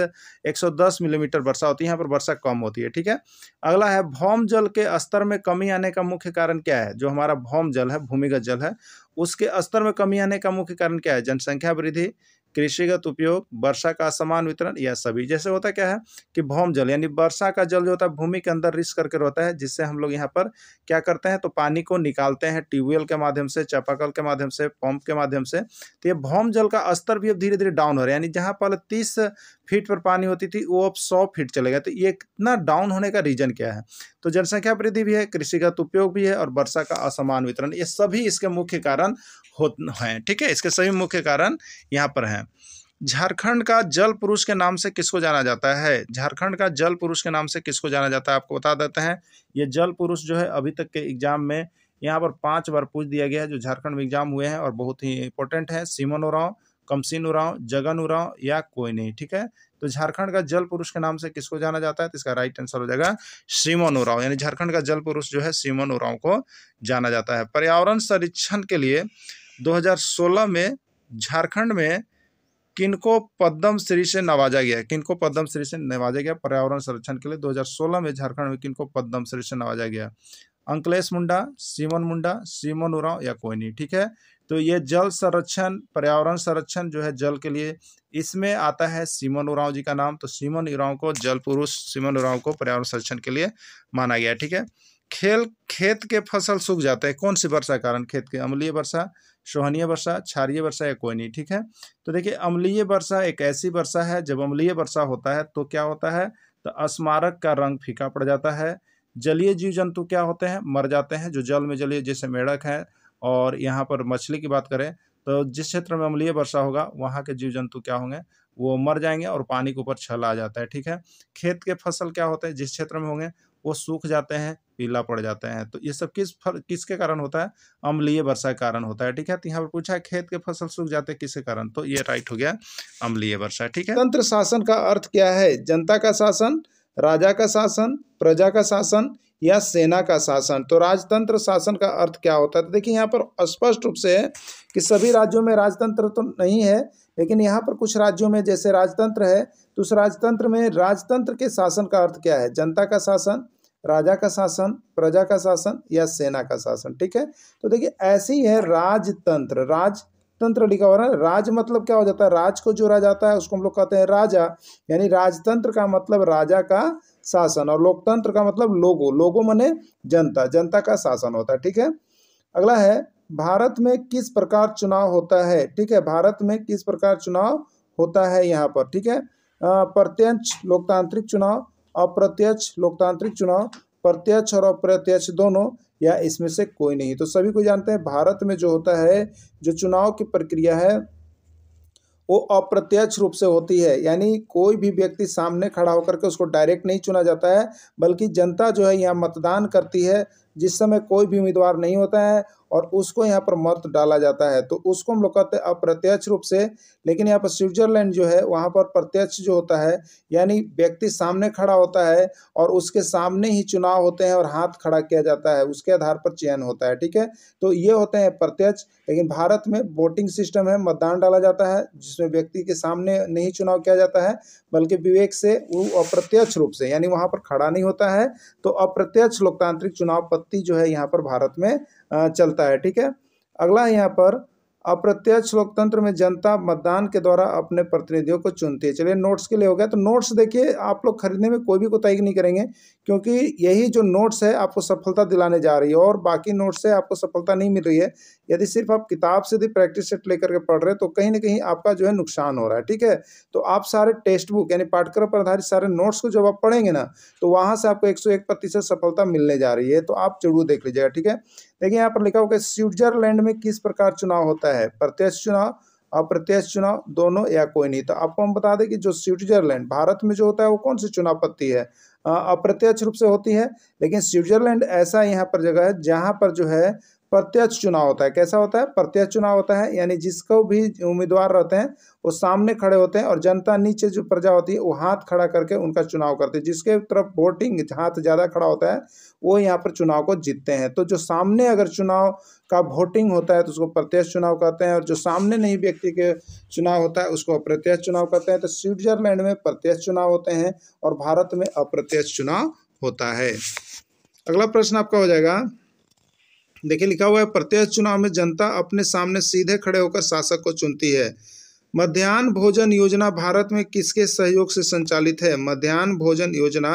110 मिलीमीटर वर्षा होती है। यहाँ पर वर्षा कम होती है, ठीक है? अगला है भौम जल के स्तर में कमी आने का मुख्य कारण क्या है? जो हमारा भौम जल है, भूमिगत जल है, उसके स्तर में कमी आने का मुख्य कारण क्या है? जनसंख्या वृद्धि कृषिगत उपयोग, वर्षा का समान वितरण या सभी जैसे होता क्या है कि भौम जल, यानी वर्षा का जल जो होता है, भूमि के अंदर रिस करके रहता है, जिससे हम लोग यहाँ पर क्या करते हैं तो पानी को निकालते हैं, ट्यूबवेल के माध्यम से, चापाकल के माध्यम से, पंप के माध्यम से। तो ये भौम जल का स्तर भी अब धीरे धीरे डाउन हो रहा है, यानी जहाँ पहले तीस फीट पर पानी होती थी, वो अब सौ फीट चले गए। तो ये इतना डाउन होने का रीजन क्या है? तो जनसंख्या वृद्धि भी है कृषिगत उपयोग भी है और वर्षा का असमान वितरण, ये सभी इसके मुख्य कारण हो हैं, ठीक है? इसके सभी मुख्य कारण यहाँ पर हैं। झारखंड का जल पुरुष के नाम से किसको जाना जाता है? झारखंड का जल पुरुष के नाम से किसको जाना जाता है? आपको बता देते हैं। ये जल पुरुष जो है, अभी तक के एग्ज़ाम में यहाँ पर पाँच बार पूछ दिया गया है, जो झारखंड में एग्ज़ाम हुए हैं और बहुत ही इंपॉर्टेंट है। सीमन उराव कमसिन उराव जगन उराव या कोई नहीं, ठीक है? तो झारखंड का जल पुरुष के नाम से किसको जाना जाता है? तो इसका राइट आंसर हो जाएगा सीमन उराव यानी झारखंड का जल पुरुष जो है सीमन उराव को जाना जाता है। पर्यावरण संरक्षण के लिए 2016 में झारखंड में किनको पद्म श्री से नवाजा गया किनको पद्म श्री से नवाजा गया पर्यावरण संरक्षण के लिए 2016 में झारखंड में किनको पद्म श्री से नवाजा गया अंकलेश मुंडा, सीमन मुंडा, सीमन उराव या कोई नहीं, ठीक है? तो ये जल संरक्षण, पर्यावरण संरक्षण जो है जल के लिए, इसमें आता है सीमन उराव जी का नाम। तो सीमन उराव को जल पुरुष, सीमन उराव को पर्यावरण संरक्षण के लिए माना गया, ठीक है? खेल, खेत के फ़सल सूख जाते हैं। कौन सी वर्षा कारण? खेत के अम्लीय वर्षा सोहनीय वर्षा, क्षारीय वर्षा या कोई नहीं, ठीक है? तो देखिए, अम्लीय वर्षा एक ऐसी वर्षा है, जब अम्लीय वर्षा होता है तो क्या होता है? तो स्मारक का रंग फीका पड़ जाता है। जलीय जीव जंतु क्या होते हैं? मर जाते हैं, जो जल में जलीय, जैसे मेढक है, और यहाँ पर मछली की बात करें तो जिस क्षेत्र में अम्लीय वर्षा होगा, वहाँ के जीव जंतु क्या होंगे? वो मर जाएँगे और पानी के ऊपर छल आ जाता है, ठीक है? खेत के फ़सल क्या होते हैं? जिस क्षेत्र में होंगे, वो सूख जाते हैं, पीला पड़ जाते हैं। तो ये सब किस फल, किसके कारण होता है? अम्लीय वर्षा के कारण होता है, ठीक है? तो यहाँ पर पूछा है, खेत के फ़सल सूख जाते हैं, किसके कारण? तो ये राइट हो गया, अम्लीय वर्षा, ठीक है? तंत्र शासन का अर्थ क्या है? जनता का शासन राजा का शासन, प्रजा का शासन या सेना का शासन। तो राजतंत्र शासन का अर्थ क्या होता है? तो देखिए, यहाँ पर स्पष्ट रूप से कि सभी राज्यों में राजतंत्र तो नहीं है, लेकिन यहाँ पर कुछ राज्यों में जैसे राजतंत्र है तो उस राजतंत्र में राजतंत्र के शासन का अर्थ क्या है? जनता का शासन, राजा का शासन, प्रजा का शासन या सेना का शासन। ठीक है? तो देखिए, ऐसे ही है राजतंत्र। राजतंत्र लिखा हुआ है राज मतलब क्या हो जाता है? राज को जोड़ा जाता है, उसको हम लोग कहते हैं राजा, यानी राजतंत्र का मतलब राजा का शासन और लोकतंत्र का मतलब लोगो। लोगो मने जनता जनता का शासन होता है, ठीक है? अगला है, भारत में किस प्रकार चुनाव होता है? ठीक है, भारत में किस प्रकार चुनाव होता है यहाँ पर, ठीक है? प्रत्यक्ष लोकतांत्रिक चुनाव, अप्रत्यक्ष लोकतांत्रिक चुनाव, प्रत्यक्ष और अप्रत्यक्ष दोनों या इसमें से कोई नहीं। तो सभी को जानते हैं, भारत में जो होता है, जो चुनाव की प्रक्रिया है, वो अप्रत्यक्ष रूप से होती है। यानी कोई भी व्यक्ति सामने खड़ा होकर के उसको डायरेक्ट नहीं चुना जाता है, बल्कि जनता जो है यहाँ मतदान करती है, जिस समय कोई भी उम्मीदवार नहीं होता है और उसको यहाँ पर मत डाला जाता है। तो उसको हम लोग कहते हैं अप्रत्यक्ष रूप से, लेकिन यहाँ पर स्विट्जरलैंड जो है, वहाँ पर प्रत्यक्ष जो होता है, यानी व्यक्ति सामने खड़ा होता है और उसके सामने ही चुनाव होते हैं और हाथ खड़ा किया जाता है। उसके आधार पर चयन होता है, ठीक है? तो ये होते हैं प्रत्यक्ष, लेकिन भारत में वोटिंग सिस्टम है, मतदान डाला जाता है, जिसमें व्यक्ति के सामने नहीं चुनाव किया जाता है, बल्कि विवेक से वो अप्रत्यक्ष रूप से, यानी वहाँ पर खड़ा नहीं होता है। तो अप्रत्यक्ष लोकतांत्रिक चुनाव पत्ति जो है, यहाँ पर भारत में चलता है ठीक है? अगला यहाँ पर अप्रत्यक्ष लोकतंत्र में जनता मतदान के द्वारा अपने प्रतिनिधियों को चुनती है। चलिए नोट्स के लिए हो गया तो नोट्स देखिए, आप लोग खरीदने में कोई भी कोताही नहीं करेंगे, क्योंकि यही जो नोट्स है, आपको सफलता दिलाने जा रही है, और बाकी नोट्स से आपको सफलता नहीं मिल रही है। यदि सिर्फ़ आप किताब से भी प्रैक्टिस सेट लेकर के पढ़ रहे हैं तो कहीं ना कहीं आपका जो है नुकसान हो रहा है, ठीक है? तो आप सारे टेक्स्ट बुक यानी पाठ्यक्रम पर आधारित सारे नोट्स को जब आप पढ़ेंगे ना तो वहाँ से आपको एक प्रतिशत सफलता मिलने जा रही है तो आप ज़रूर देख लीजिएगा, ठीक है? देखिए, यहाँ पर लिखा होगा स्विट्जरलैंड में किस प्रकार चुनाव होता है? प्रत्यक्ष चुनाव, अप्रत्यक्ष चुनाव दोनों या कोई नहीं। तो आपको हम बता दें कि जो स्विट्जरलैंड, भारत में जो होता है वो कौन सी चुनाव पत्ती है? अप्रत्यक्ष रूप से होती है, लेकिन स्विट्जरलैंड ऐसा यहाँ पर जगह है जहाँ पर जो है प्रत्यक्ष चुनाव होता है। कैसा होता है? प्रत्यक्ष चुनाव होता है, यानी जिसको भी उम्मीदवार रहते हैं, वो सामने खड़े होते हैं और जनता नीचे जो प्रजा होती है, वो हाथ खड़ा करके उनका चुनाव करते हैं। जिसके तरफ़ वोटिंग हाथ ज़्यादा खड़ा होता है, वो यहाँ पर चुनाव को जीतते हैं। तो जो सामने अगर चुनाव का वोटिंग होता है तो उसको प्रत्यक्ष चुनाव कहते हैं और जो सामने नहीं व्यक्ति के चुनाव होता है, उसको अप्रत्यक्ष चुनाव कहते हैं। तो स्विट्जरलैंड में प्रत्यक्ष चुनाव होते हैं और भारत में अप्रत्यक्ष चुनाव होता है। अगला प्रश्न आपका हो जाएगा देखिए, लिखा हुआ है प्रत्यक्ष चुनाव में जनता अपने सामने सीधे खड़े होकर शासक को चुनती है। मध्यान्ह भोजन योजना भारत में किसके सहयोग से संचालित है? मध्यान्ह भोजन योजना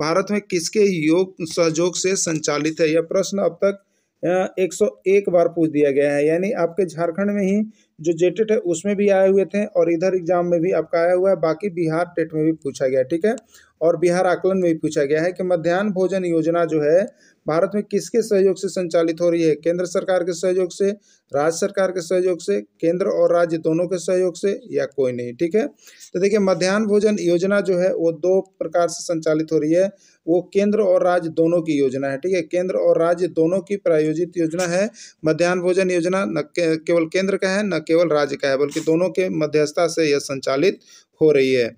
भारत में किसके योग, सहयोग से संचालित है? यह प्रश्न अब तक एक सौ एक बार पूछ दिया गया है। यानी आपके झारखंड में ही जो जेटेट है, उसमें भी आए हुए थे और इधर एग्ज़ाम में भी आपका आया हुआ है। बाकी बिहार टेट में भी पूछा गया, ठीक है? और बिहार आकलन में भी पूछा गया है कि मध्यान्ह भोजन योजना जो है, भारत में किसके सहयोग से संचालित हो रही है? केंद्र सरकार के सहयोग से, राज्य सरकार के सहयोग से, केंद्र और राज्य दोनों के सहयोग से या कोई नहीं, ठीक है? तो देखिए मध्यान्ह भोजन योजना जो है, वो दो प्रकार से संचालित हो रही है। वो केंद्र और राज्य दोनों की योजना है, ठीक है? केंद्र और राज्य दोनों की प्रायोजित योजना है। मध्यान्ह भोजन योजना न केवल केंद्र का है, न केवल राज्य का है, बल्कि दोनों के मध्यस्थता से यह संचालित हो रही है।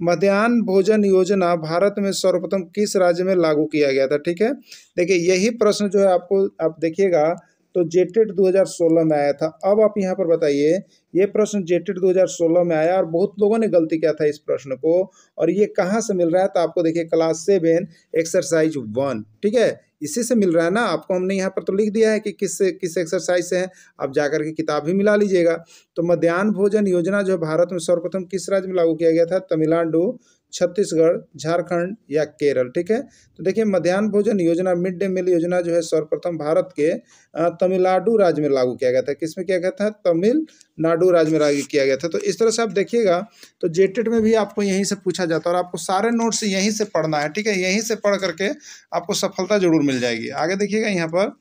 मध्यान्ह भोजन योजना भारत में सर्वप्रथम किस राज्य में लागू किया गया था? ठीक है? देखिए, यही प्रश्न जो है आपको, आप देखिएगा तो जेटेट 2016 में आया था। अब आप यहाँ पर बताइए, ये प्रश्न जेटेट 2016 में आया और बहुत लोगों ने गलती किया था इस प्रश्न को, और ये कहाँ से मिल रहा है? तो आपको देखिए क्लास सेवन एक्सरसाइज वन ठीक है? इसी से मिल रहा है ना? आपको हमने यहाँ पर तो लिख दिया है कि किस किस एक्सरसाइज से है। आप जाकर के किताब भी मिला लीजिएगा। तो मध्यान्ह भोजन योजना जो भारत में सर्वप्रथम किस राज्य में लागू किया गया था? तमिलनाडु छत्तीसगढ़, झारखंड या केरल, ठीक है? तो देखिए मध्यान्ह भोजन योजना, मिड डे मील योजना जो है, सर्वप्रथम भारत के तमिलनाडु राज्य में लागू किया गया था। किसमें किया गया था? तमिलनाडु राज्य में लागू किया गया था। तो इस तरह से आप देखिएगा तो जेटेड में भी आपको यहीं से पूछा जाता है और आपको सारे नोट्स यहीं से पढ़ना है, ठीक है? यहीं से पढ़ करके आपको सफलता ज़रूर मिल जाएगी। आगे देखिएगा, यहाँ पर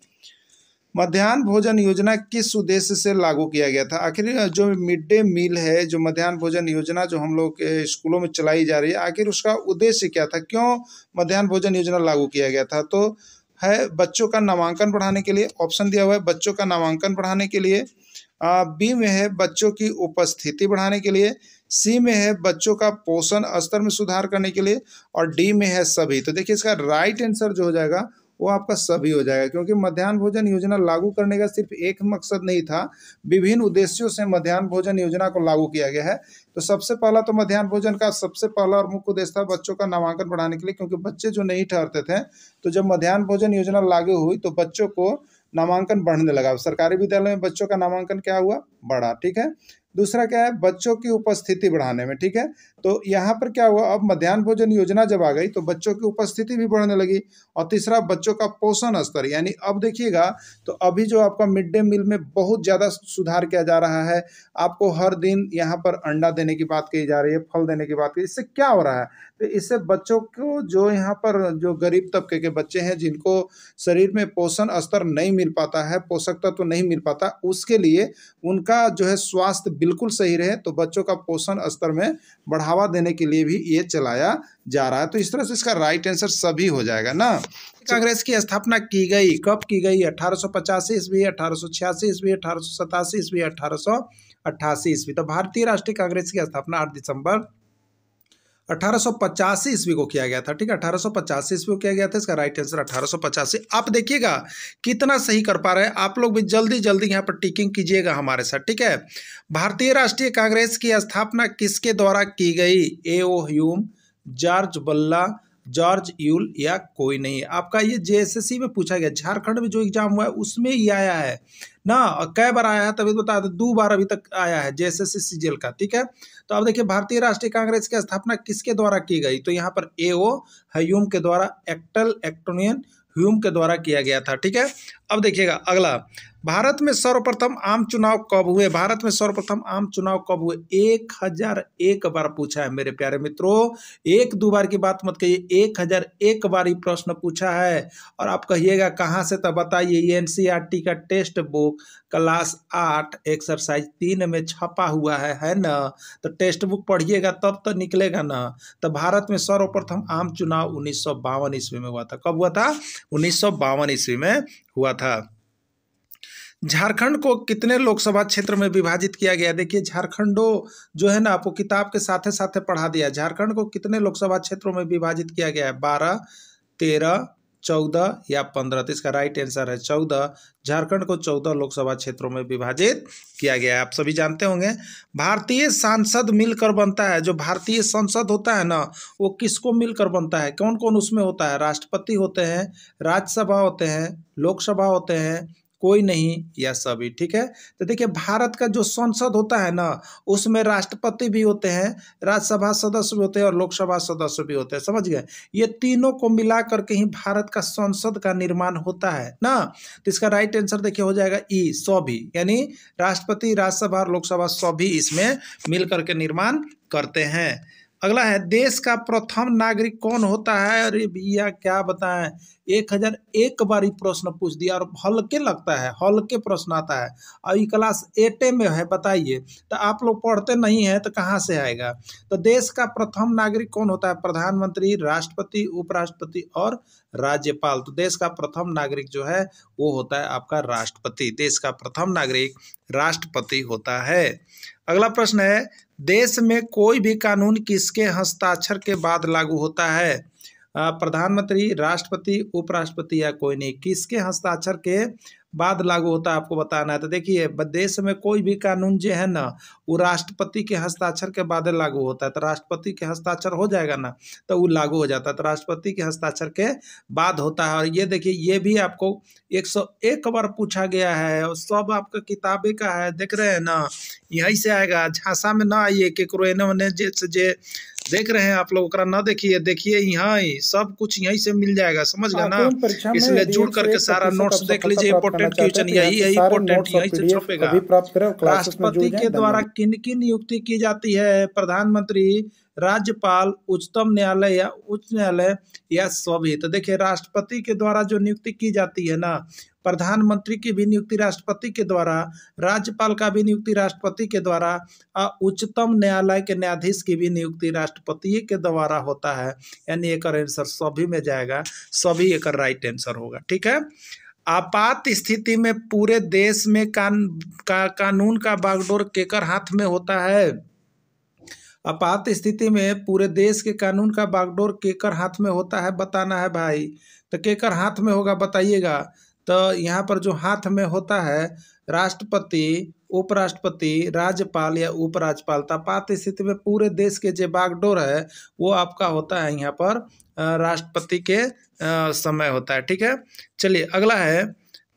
मध्यान्ह भोजन योजना किस उद्देश्य से लागू किया गया था? आखिर, जो मिड डे मील है, जो मध्यान्ह भोजन योजना जो हम लोग के स्कूलों में चलाई जा रही है, आखिर उसका उद्देश्य क्या था? क्यों मध्यान्ह भोजन योजना लागू किया गया था? तो है बच्चों का नामांकन बढ़ाने के लिए ऑप्शन दिया हुआ है, बच्चों का नामांकन बढ़ाने के लिए बी में है बच्चों की उपस्थिति बढ़ाने के लिए, सी में है बच्चों का पोषण स्तर में सुधार करने के लिए, और डी में है सभी। तो देखिए इसका राइट आंसर जो हो जाएगा वो आपका सभी हो जाएगा, क्योंकि मध्यान्ह भोजन योजना लागू करने का सिर्फ़ एक मकसद नहीं था, विभिन्न उद्देश्यों से मध्यान्ह भोजन योजना को लागू किया गया है। तो सबसे पहला तो मध्यान्ह भोजन का सबसे पहला और मुख्य उद्देश्य था बच्चों का नामांकन बढ़ाने के लिए, क्योंकि बच्चे जो नहीं ठहरते थे तो जब मध्यान्ह भोजन योजना लागू हुई तो बच्चों को नामांकन बढ़ने लगा। सरकारी विद्यालय में बच्चों का नामांकन क्या हुआ? बढ़ा, ठीक है? दूसरा क्या है? बच्चों की उपस्थिति बढ़ाने में, ठीक है? तो यहाँ पर क्या हुआ? अब मध्यान्ह भोजन योजना जब आ गई तो बच्चों की उपस्थिति भी बढ़ने लगी और तीसरा, बच्चों का पोषण स्तर। यानी अब देखिएगा तो अभी जो आपका मिड डे मील में बहुत ज़्यादा सुधार किया जा रहा है। आपको हर दिन यहाँ पर अंडा देने की बात कही जा रही है, फल देने की बात की इससे क्या हो रहा है? तो इससे बच्चों को जो यहाँ पर जो गरीब तबके के बच्चे हैं, जिनको शरीर में पोषण स्तर नहीं मिल पाता है, पोषक तत्व तो नहीं मिल पाता, उसके लिए उनका जो है स्वास्थ्य बिल्कुल सही रहे तो बच्चों का पोषण स्तर में बढ़ावा देने के लिए भी ये चलाया जा रहा है। तो इस तरह से इसका राइट आंसर सभी हो जाएगा ना? कांग्रेस की स्थापना की गई, कब की गई? अठारह सौ पचासी ईस्वी, अठारह सौ छियासी ईस्वी, अठारह सौ सतासी ईस्वी, अठारह सौ अट्ठासी ईस्वी। तो भारतीय राष्ट्रीय कांग्रेस की स्थापना आठ दिसंबर अठारह ईस्वी को किया गया था, ठीक है? अठारह ईस्वी को किया गया था, इसका राइट आंसर अठारह आप देखिएगा कितना सही कर पा रहे हैं। आप लोग भी जल्दी जल्दी यहाँ पर टिकिंग कीजिएगा हमारे साथ, ठीक है? भारतीय राष्ट्रीय कांग्रेस की स्थापना किसके द्वारा की गई? ए ओ ह्यूम, जॉर्ज बल्ला जॉर्ज यूल या कोई नहीं आपका ये जेएसएससी में पूछा गया, झारखंड में जो एग्ज़ाम हुआ है, उसमें ही आया है। ना कै बार आया है, तभी तो बता दो दो बार अभी तक आया है, जेएसएससी सीजीएल का, ठीक है? तो अब देखिए, भारतीय राष्ट्रीय कांग्रेस की स्थापना किसके द्वारा की गई? तो यहाँ पर ए ओ, हयूम के द्वारा, एक्टल एक्टोनियन ह्यूम के द्वारा किया गया था, ठीक है? अब देखिएगा, अगला भारत में सर्वप्रथम आम चुनाव कब हुए? भारत में सर्वप्रथम आम चुनाव कब हुए? एक हज़ार एक बार पूछा है मेरे प्यारे मित्रों। एक दो बार की बात मत कहिए, एक हज़ार एक बार ही प्रश्न पूछा है। और आप कहिएगा, कहाँ से तो बताइए एन e का टेस्ट बुक, क्लास आठ, एक्सरसाइज तीन में छपा हुआ है है ना? तो टेक्स्ट बुक पढ़िएगा, तब तो निकलेगा ना। तो भारत में सर्वप्रथम आम चुनाव उन्नीस सौ बावन ईस्वी में हुआ था। कब हुआ था? उन्नीस सौ बावन ईस्वी में हुआ था। झारखंड को कितने लोकसभा क्षेत्र में विभाजित किया गया? देखिए, झारखंडो जो है ना, आपको किताब के साथ साथ पढ़ा दिया। झारखंड को कितने लोकसभा क्षेत्रों में विभाजित किया गया है? बारह, तेरह, चौदह या पंद्रह? तो इसका राइट आंसर है चौदह। झारखंड को चौदह लोकसभा क्षेत्रों में विभाजित किया गया है। आप सभी जानते होंगे। भारतीय सांसद मिलकर बनता है। जो भारतीय संसद होता है ना, वो किसको मिलकर बनता है? कौन कौन उसमें होता है? राष्ट्रपति होते हैं, राज्यसभा होते हैं, लोकसभा होते हैं कोई नहीं, या सभी, ठीक है? तो देखिए, भारत का जो संसद होता है ना, उसमें राष्ट्रपति भी होते हैं, राज्यसभा सदस्य भी होते हैं और लोकसभा सदस्य भी होते हैं, समझ गए? ये तीनों को मिला करके ही भारत का संसद का निर्माण होता है, ना? तो इसका राइट आंसर देखिए, हो जाएगा ई, सभी, यानी राष्ट्रपति, राज्यसभा और लोकसभा सभी इसमें मिल करके निर्माण करते हैं। अगला है, देश का प्रथम नागरिक कौन होता है? अरे भैया, क्या बताएँ? एक हज़ार एक बार प्रश्न पूछ दिया और हल्के लगता है, हल्के प्रश्न आता है। और ये क्लास एटे में है, बताइए। तो आप लोग पढ़ते नहीं हैं तो कहाँ से आएगा? तो देश का प्रथम नागरिक कौन होता है? प्रधानमंत्री, राष्ट्रपति, उपराष्ट्रपति और राज्यपाल। तो देश का प्रथम नागरिक जो है, वो होता है आपका राष्ट्रपति। देश का प्रथम नागरिक राष्ट्रपति होता है। अगला प्रश्न है, देश में कोई भी कानून किसके हस्ताक्षर के बाद लागू होता है? प्रधानमंत्री, राष्ट्रपति, उपराष्ट्रपति या कोई नहीं, किसके हस्ताक्षर के बाद लागू होता है, आपको बताना है। तो देखिए देश में कोई भी कानून जो है ना, वो राष्ट्रपति के हस्ताक्षर के बाद लागू होता है। तो राष्ट्रपति के हस्ताक्षर हो जाएगा ना तो वो लागू हो जाता है। तो राष्ट्रपति के हस्ताक्षर के बाद होता है। और ये देखिए, ये भी आपको एक सौ एक बार पूछा गया है और सब आपका किताबे का है, देख रहे हैं ना, यहीं से आएगा। झांसा में ना आइए, केकरो एने जैसे जे देख रहे हैं आप लोग ना देखिए देखिए यहाँ ही सब कुछ यहीं से मिल जाएगा समझ गए ना? इसलिए जुड़ करके सारा नोट्स देख लीजिए इम्पोर्टेंट क्वेश्चन यही है इम्पोर्टेंट यही से छपेगा। राष्ट्रपति के द्वारा किन किन नियुक्ति की जाती है? प्रधानमंत्री राज्यपाल उच्चतम न्यायालय या उच्च न्यायालय या सभी? तो देखिए राष्ट्रपति के द्वारा जो नियुक्ति की जाती है ना प्रधानमंत्री की भी नियुक्ति राष्ट्रपति के द्वारा, राज्यपाल का भी नियुक्ति राष्ट्रपति के द्वारा और उच्चतम न्यायालय के न्यायाधीश की भी नियुक्ति राष्ट्रपति के द्वारा होता है। यानी एक आंसर सभी में जाएगा, सभी एक राइट आंसर होगा, ठीक है? आपात स्थिति में पूरे देश में कान, का, कानून का बागडोर केकर हाथ में होता है? आपात स्थिति में पूरे देश के कानून का बागडोर केकर हाथ में होता है, बताना है भाई। तो केकर हाथ में होगा, बताइएगा। तो यहाँ पर जो हाथ में होता है, राष्ट्रपति, उपराष्ट्रपति, राज्यपाल या उपराज्यपाल, तपात स्थिति में पूरे देश के जो बागडोर है, वो आपका होता है यहाँ पर राष्ट्रपति के समय होता है, ठीक है? चलिए, अगला है,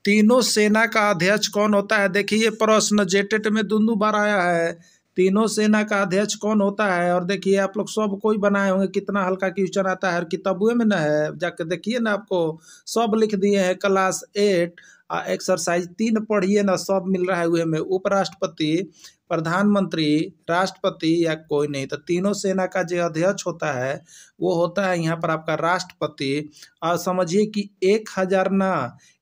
तीनों सेना का अध्यक्ष कौन होता है? देखिए, ये प्रश्न जेटेट में दोनों बार आया है। तीनों सेना का अध्यक्ष कौन होता है? और देखिए, आप लोग सब कोई बनाए होंगे, कितना हल्का क्वेश्चन आता है, और किताबुए में ना है। जाकर देखिए ना आपको, सब लिख दिए हैं, क्लास एट एक्सरसाइज तीन पढ़िए ना, सब मिल रहा है हुए में उपराष्ट्रपति, प्रधानमंत्री, राष्ट्रपति, या कोई नहीं। तो तीनों सेना का जो अध्यक्ष होता है, वो होता है यहाँ पर आपका राष्ट्रपति। और समझिए कि एक हज़ार ना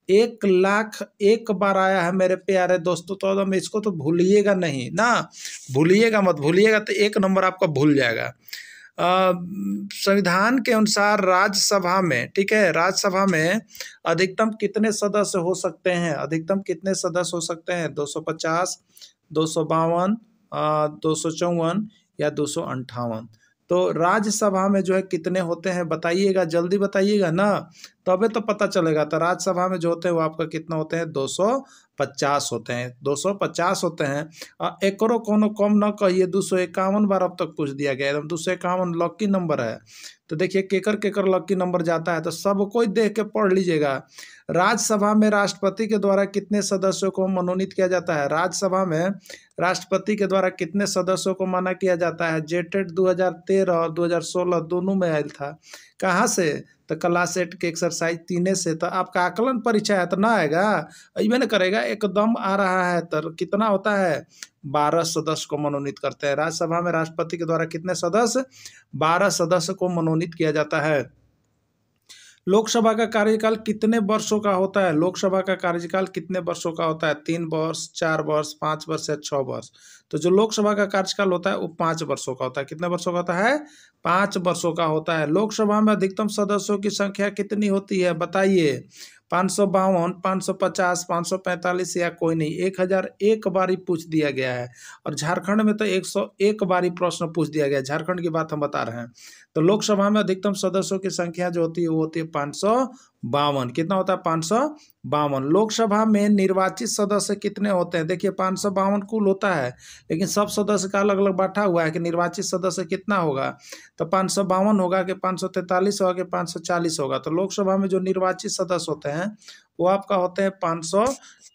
एक लाख एक बार आया है मेरे प्यारे दोस्तों तो मैं इसको तो भूलिएगा नहीं, ना? भूलिएगा मत, भूलिएगा तो एक नंबर आपका भूल जाएगा। संविधान के अनुसार राज्यसभा में, ठीक है, राज्यसभा में अधिकतम कितने सदस्य हो सकते हैं? अधिकतम कितने सदस्य हो सकते हैं? 250 दो सौ बावन दो सौ चौवन या दो सौ अंठावन। तो राज्यसभा में जो है कितने होते हैं बताइएगा, जल्दी बताइएगा ना? तबे तो पता चलेगा। तो राज्यसभा में जो होते हैं वो आपका कितना होते हैं? दो सौ पचास होते हैं। दो सौ पचास होते हैं। और एकरो कोनो कम ना कहिए, दो सौ इक्यावन बार अब तक पूछ दिया गया एकदम दो सौ इक्यावन लक्की नंबर है। तो देखिए, केकर केकर लक्की नंबर जाता है तो सब कोई देख के पढ़ लीजिएगा। राज्यसभा में राष्ट्रपति के द्वारा कितने सदस्यों को मनोनीत किया जाता है? राज्यसभा में राष्ट्रपति के द्वारा कितने सदस्यों को माना किया जाता है? जेटेड 2013 और 2016 दोनों में आयल था। कहाँ से? तो क्लास सेट के एक्सरसाइज तीने से। तो आपका आकलन परीक्षा है तो ना आएगा अबे न करेगा, एकदम आ रहा है। तो कितना होता है? बारह सदस्य को मनोनीत करते हैं। राज्यसभा में राष्ट्रपति के द्वारा कितने सदस्य? बारह सदस्य को मनोनीत किया जाता है। लोकसभा का कार्यकाल कितने वर्षों का होता है? लोकसभा का कार्यकाल कितने वर्षों का होता है? तीन वर्ष, चार वर्ष, पाँच वर्ष या छः वर्ष? तो जो लोकसभा का कार्यकाल होता है, वो पाँच वर्षों का होता है। कितने वर्षों का होता है? पाँच वर्षों का होता है। लोकसभा में अधिकतम सदस्यों की संख्या कितनी होती है? बताइए। पाँच सौ बावन, पाँच सौ पचास, पाँच सौ पैंतालीस या कोई नहीं, एक हज़ार एक बारी पूछ दिया गया है। और झारखंड में तो एक सौ एक बार ही प्रश्न पूछ दिया गया है। झारखंड की बात हम बता रहे हैं। तो लोकसभा में अधिकतम सदस्यों की संख्या जो होती है, वो होती है पाँच सौ बावन। कितना होता है? पाँच सौ बावन। लोकसभा में निर्वाचित सदस्य कितने होते हैं? देखिए, पाँच सौ बावन कुल होता है, लेकिन सब सदस्य का अलग अलग बांटा हुआ है कि निर्वाचित सदस्य कितना होगा? तो पाँच सौ बावन होगा कि पाँच सौ तैंतालीस होगा कि पाँच सौ चालीस होगा? तो लोकसभा में जो निर्वाचित सदस्य होते हैं, वो आपका होते हैं पाँच सौ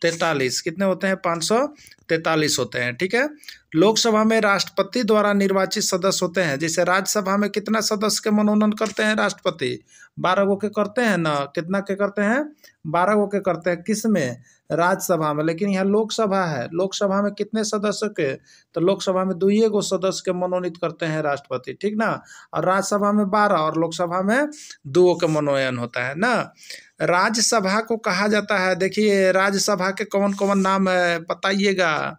तैतालीस। कितने होते हैं? पाँच सौ तैतालीस होते हैं, ठीक है? लोकसभा में राष्ट्रपति द्वारा निर्वाचित सदस्य होते हैं। जैसे राज्यसभा में कितना सदस्य के मनोनयन करते हैं राष्ट्रपति? बारह गो के करते हैं ना? कितना के करते हैं? बारह गो के करते हैं। किसमें? राज्यसभा में। लेकिन यहाँ लोकसभा है। लोकसभा में कितने सदस्य के? तो लोकसभा में दुए गो सदस्य के मनोनीत करते हैं राष्ट्रपति। ठीक ना? और राज्यसभा में बारह और लोकसभा में दो के मनोनयन होता है ना? राज्यसभा को कहा जाता है? देखिए, राज्यसभा के कौन कौन नाम है? बताइएगा।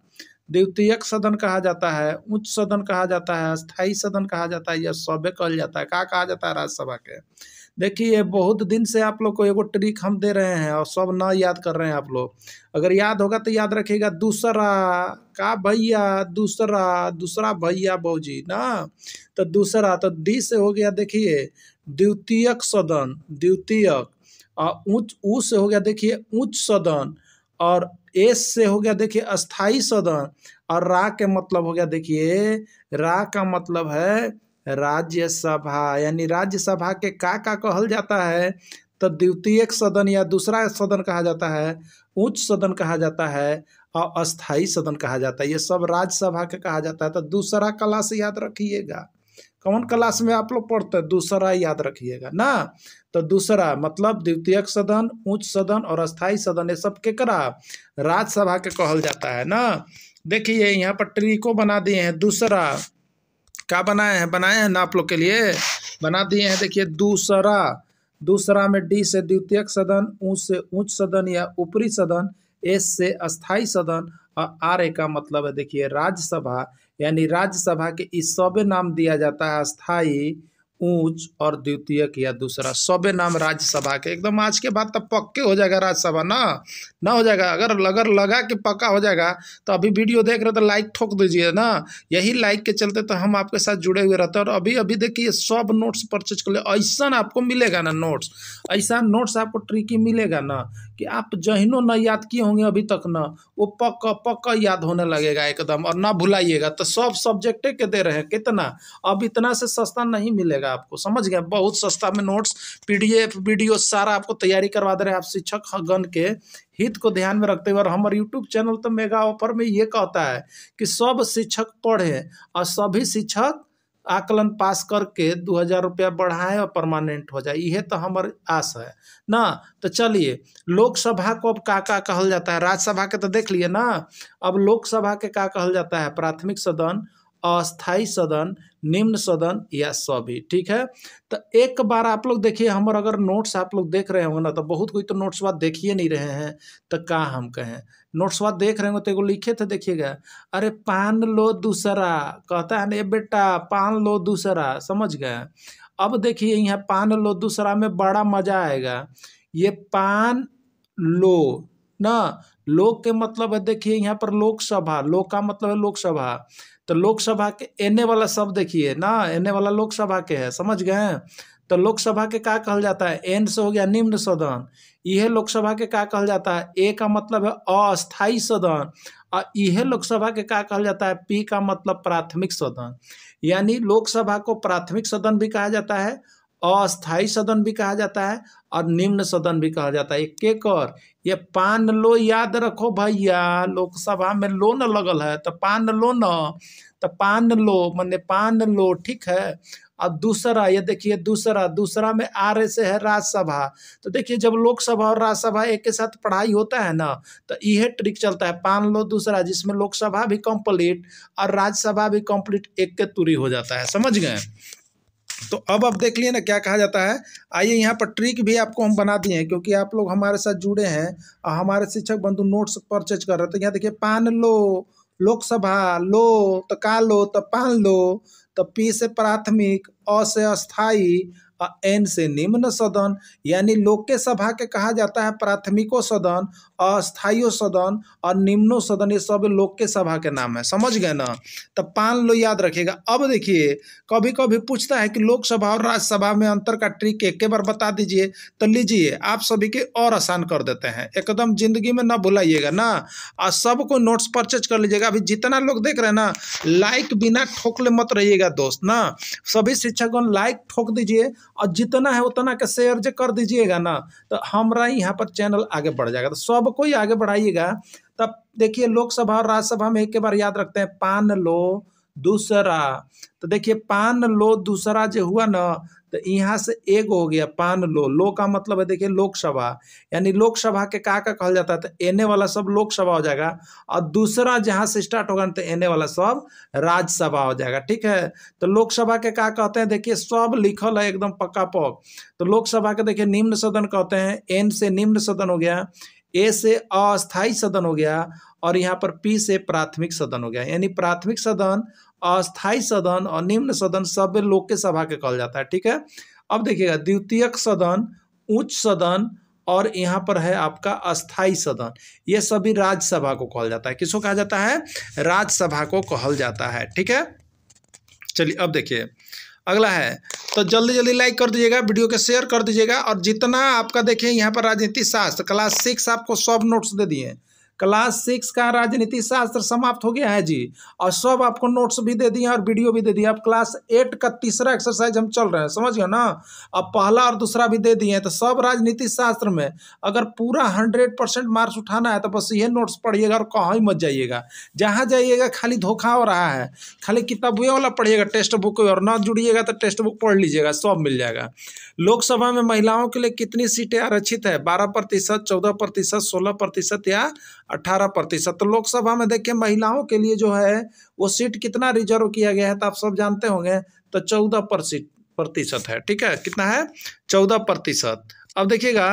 द्वितीयक सदन कहा जाता है, उच्च सदन कहा जाता है, स्थायी सदन कहा जाता है या सभ्य कहल जाता है। क्या कहा जाता है राज्यसभा के? देखिए बहुत दिन से आप लोग को एगो ट्रिक हम दे रहे हैं और सब न याद कर रहे हैं आप लोग। अगर याद होगा तो याद रखिएगा, दूसरा, का भैया, दूसरा दूसरा भैया बौजी, ना? तो दूसरा तो डी से हो गया देखिए, द्वितीयक सदन, द्वितीयक और उच्च, ऊ से हो गया देखिए, उच्च सदन और एस से हो गया, देखिए अस्थाई सदन, और रा के मतलब हो गया, देखिए, रा का मतलब है राज्यसभा, यानी राज्यसभा के का का कहल जाता है तो द्वितीय सदन या दूसरा सदन कहा जाता है, उच्च सदन कहा जाता है, और अस्थाई सदन कहा जाता है। ये सब राज्यसभा के कहा जाता है तो दूसरा क्लास याद रखिएगा। कौन क्लास में आप लोग पढ़ते हैं? दूसरा याद रखिएगा, ना? तो दूसरा मतलब द्वितीयक सदन, उच्च सदन और अस्थाई सदन, ये सब केकरा? राज्यसभा के कहल जाता है, ना? देखिए, यहाँ पर ट्रिको बना दिए हैं। दूसरा, क्या बनाए हैं? बनाए हैं ना आप लोग के लिए? बना दिए हैं, देखिए, दूसरा। दूसरा में डी से द्वितीयक सदन ऊँच से उच्च सदन या ऊपरी सदन, एस से अस्थाई सदन और आर ए का मतलब है, देखिए, राज्यसभा। यानी राज्यसभा के इस सबे नाम दिया जाता है अस्थाई उच्च और द्वितीयक या दूसरा सबे नाम राज्यसभा के। एकदम आज के बाद तब पक्के हो जाएगा राज्यसभा ना? ना हो जाएगा? अगर अगर लगा कि पक्का हो जाएगा तो अभी वीडियो देख रहे तो लाइक ठोक दीजिए ना। यही लाइक के चलते तो हम आपके साथ जुड़े हुए रहते हैं। और अभी अभी देखिए, सब नोट्स परचेज कर ले ऐसा आपको मिलेगा ना नोट्स ऐसा नोट्स आपको ट्रिकी मिलेगा ना? कि आप जहनो न याद किए होंगे अभी तक ना, वो पक्का पक्का याद होने लगेगा एकदम, और ना भुलाइएगा। तो सब सब्जेक्टे के दे रहे हैं, कितना? अब इतना से सस्ता नहीं मिलेगा आपको, समझ गए? बहुत सस्ता में नोट्स पीडीएफ वीडियो सारा आपको तैयारी करवा दे रहे हैं आप शिक्षक गण के हित को ध्यान में रखते हुए। और हमारे यूट्यूब चैनल तो मेगा ऑफ़र में ये कहता है कि सब शिक्षक पढ़े, और सभी शिक्षक आकलन पास करके दो हज़ार रुपया बढ़ाए और परमानेंट हो जाए, यह तो हमारे आस है। ना तो चलिए, लोकसभा को अब का का कहल जाता है। राज्यसभा के तो देख लिए ना, अब लोकसभा के का कहल जाता है? प्राथमिक सदन अस्थाई सदन, निम्न सदन या सभी, ठीक है? तो एक बार आप लोग देखिए, हमारे अगर नोट्स आप लोग देख रहे होंगे ना तो बहुत कोई तो नोट्स बात देखिए नहीं रहे हैं तो का हम कहें? नोट्स बात देख रहे होंगे तो एगो लिखे थे देखिएगा, अरे पान लो दूसरा, कहता है ना बेटा, पान लो दूसरा समझ गए? अब देखिए, यहाँ पान लो दूसरा में बड़ा मज़ा आएगा। ये पान लो, ना? लोक के मतलब है देखिए, यहाँ पर लोकसभा लोक का मतलब है लोकसभा। तो लोकसभा के एने वाला शब्द देखिए ना, एने वाला लोकसभा के है, समझ गए? तो लोकसभा के क्या कहा जाता है? एन से हो गया निम्न सदन। यह लोकसभा के क्या कहा जाता है? ए का मतलब है अस्थायी सदन। और यह लोकसभा के क्या कहा जाता है? पी का मतलब प्राथमिक सदन। यानी लोकसभा को प्राथमिक सदन भी कहा जाता है अस्थाई सदन भी कहा जाता है और निम्न सदन भी कहा जाता है। एक कर ये पान लो याद रखो भैया, लोकसभा में लो न लगल है तो पान लो न तो पान लो, मैंने पान लो, ठीक है? अब दूसरा, ये देखिए दूसरा दूसरा में आर से है राज्यसभा तो देखिए जब लोकसभा और राज्यसभा एक के साथ पढ़ाई होता है ना तो यह ट्रिक चलता है, पान लो दूसरा, जिसमें लोकसभा भी कंप्लीट और राज्यसभा भी कंप्लीट एक के तुरी हो जाता है, समझ गए? तो अब आप देख लिए ना क्या कहा जाता है? आइए यहाँ पर ट्रिक भी आपको हम बना दिए हैं, क्योंकि आप लोग हमारे साथ जुड़े हैं, और हमारे शिक्षक बंधु नोट्स परचेज कर रहे थे तो यहाँ देखिए, पान लो, लोकसभा लो तो का लो तो पान लो तो पी से प्राथमिक, अ से अस्थाई एन से निम्न सदन, यानी लोक सभा के कहा जाता है प्राथमिको सदन अस्थाई सदन और निम्नो सदन, ये सब लोक सभा के नाम है। समझ गए ना? तो पान लो याद रखिएगा अब देखिए कभी कभी पूछता है कि लोकसभा और राज्यसभा में अंतर का ट्रिक एक बार बता दीजिए। तो लीजिए, आप सभी के और आसान कर देते हैं। एकदम ज़िंदगी में ना भुलाइएगा ना? और सबको नोट्स परचेज कर लीजिएगा। अभी जितना लोग देख रहे हैं ना, लाइक बिना ठोकले मत रहिएगा दोस्त, ना? सभी शिक्षकों लाइक ठोक दीजिए और जितना है उतना का शेयर जो कर दीजिएगा ना तो हमारा यहाँ पर चैनल आगे बढ़ जाएगा। तो सब कोई आगे बढ़ाइएगा। तब देखिए, लोकसभा और राज्यसभा में एक बार याद रखते हैं, पान लो दूसरा। तो देखिए, पान लो दूसरा जो हुआ ना तो यहाँ से एक हो गया पान लो। लो का मतलब है देखिए लोकसभा। यानी लोकसभा के का का कहल जाता है तो एने वाला सब लोकसभा हो जाएगा। और दूसरा जहाँ से स्टार्ट होगा तो एने वाला सब राज्यसभा हो जाएगा, ठीक है? तो लोकसभा के का कहते हैं, देखिए सब लिखल है, एकदम पक्का पक तो लोकसभा के देखिए निम्न सदन कहते हैं, एन से निम्न सदन हो गया। ए से अस्थाई सदन हो गया और यहाँ पर पी से प्राथमिक सदन हो गया। यानी प्राथमिक सदन अस्थाई सदन और निम्न सदन सब लोक के सभा के कहा जाता है, ठीक है? अब देखिएगा, द्वितीयक सदन, उच्च सदन और यहाँ पर है आपका अस्थाई सदन। ये सभी राज्यसभा को कहा जाता है। किसको कहा जाता है? राज्यसभा को कहा जाता है, ठीक है? चलिए, अब देखिए। अगला है। तो जल्दी जल्दी लाइक कर दीजिएगा, वीडियो के शेयर कर दीजिएगा और जितना आपका देखें यहाँ पर राजनीति शास्त्र, क्लास सिक्स आपको सब नोट्स दे दिए। क्लास सिक्स का राजनीति शास्त्र समाप्त हो गया है जी। और सब आपको नोट्स भी दे दिए और वीडियो भी दे दिए अब क्लास एट का तीसरा एक्सरसाइज हम चल रहे हैं समझ गए ना? अब पहला और दूसरा भी दे दिए हैं तो सब राजनीति शास्त्र में अगर पूरा हंड्रेड परसेंट मार्क्स उठाना है तो बस ये नोट्स पढ़िएगा और कहीं मत जाइएगा। जहाँ जाइएगा, खाली धोखा हो रहा है। खाली किताबें वाला पढ़िएगा टेक्स्ट बुक और ना जुड़िएगा तो टेक्स्ट बुक पढ़ लीजिएगा, सब मिल जाएगा। लोकसभा में महिलाओं के लिए कितनी सीटें आरक्षित है? बारह प्रतिशत, चौदह प्रतिशत, सोलह प्रतिशत या अठारह प्रतिशत। तो लोकसभा में देखिए, महिलाओं के लिए जो है, वो सीट कितना रिज़र्व किया गया है तो आप सब जानते होंगे तो चौदह प्रतिशत है। ठीक है? कितना है? चौदह प्रतिशत। अब देखिएगा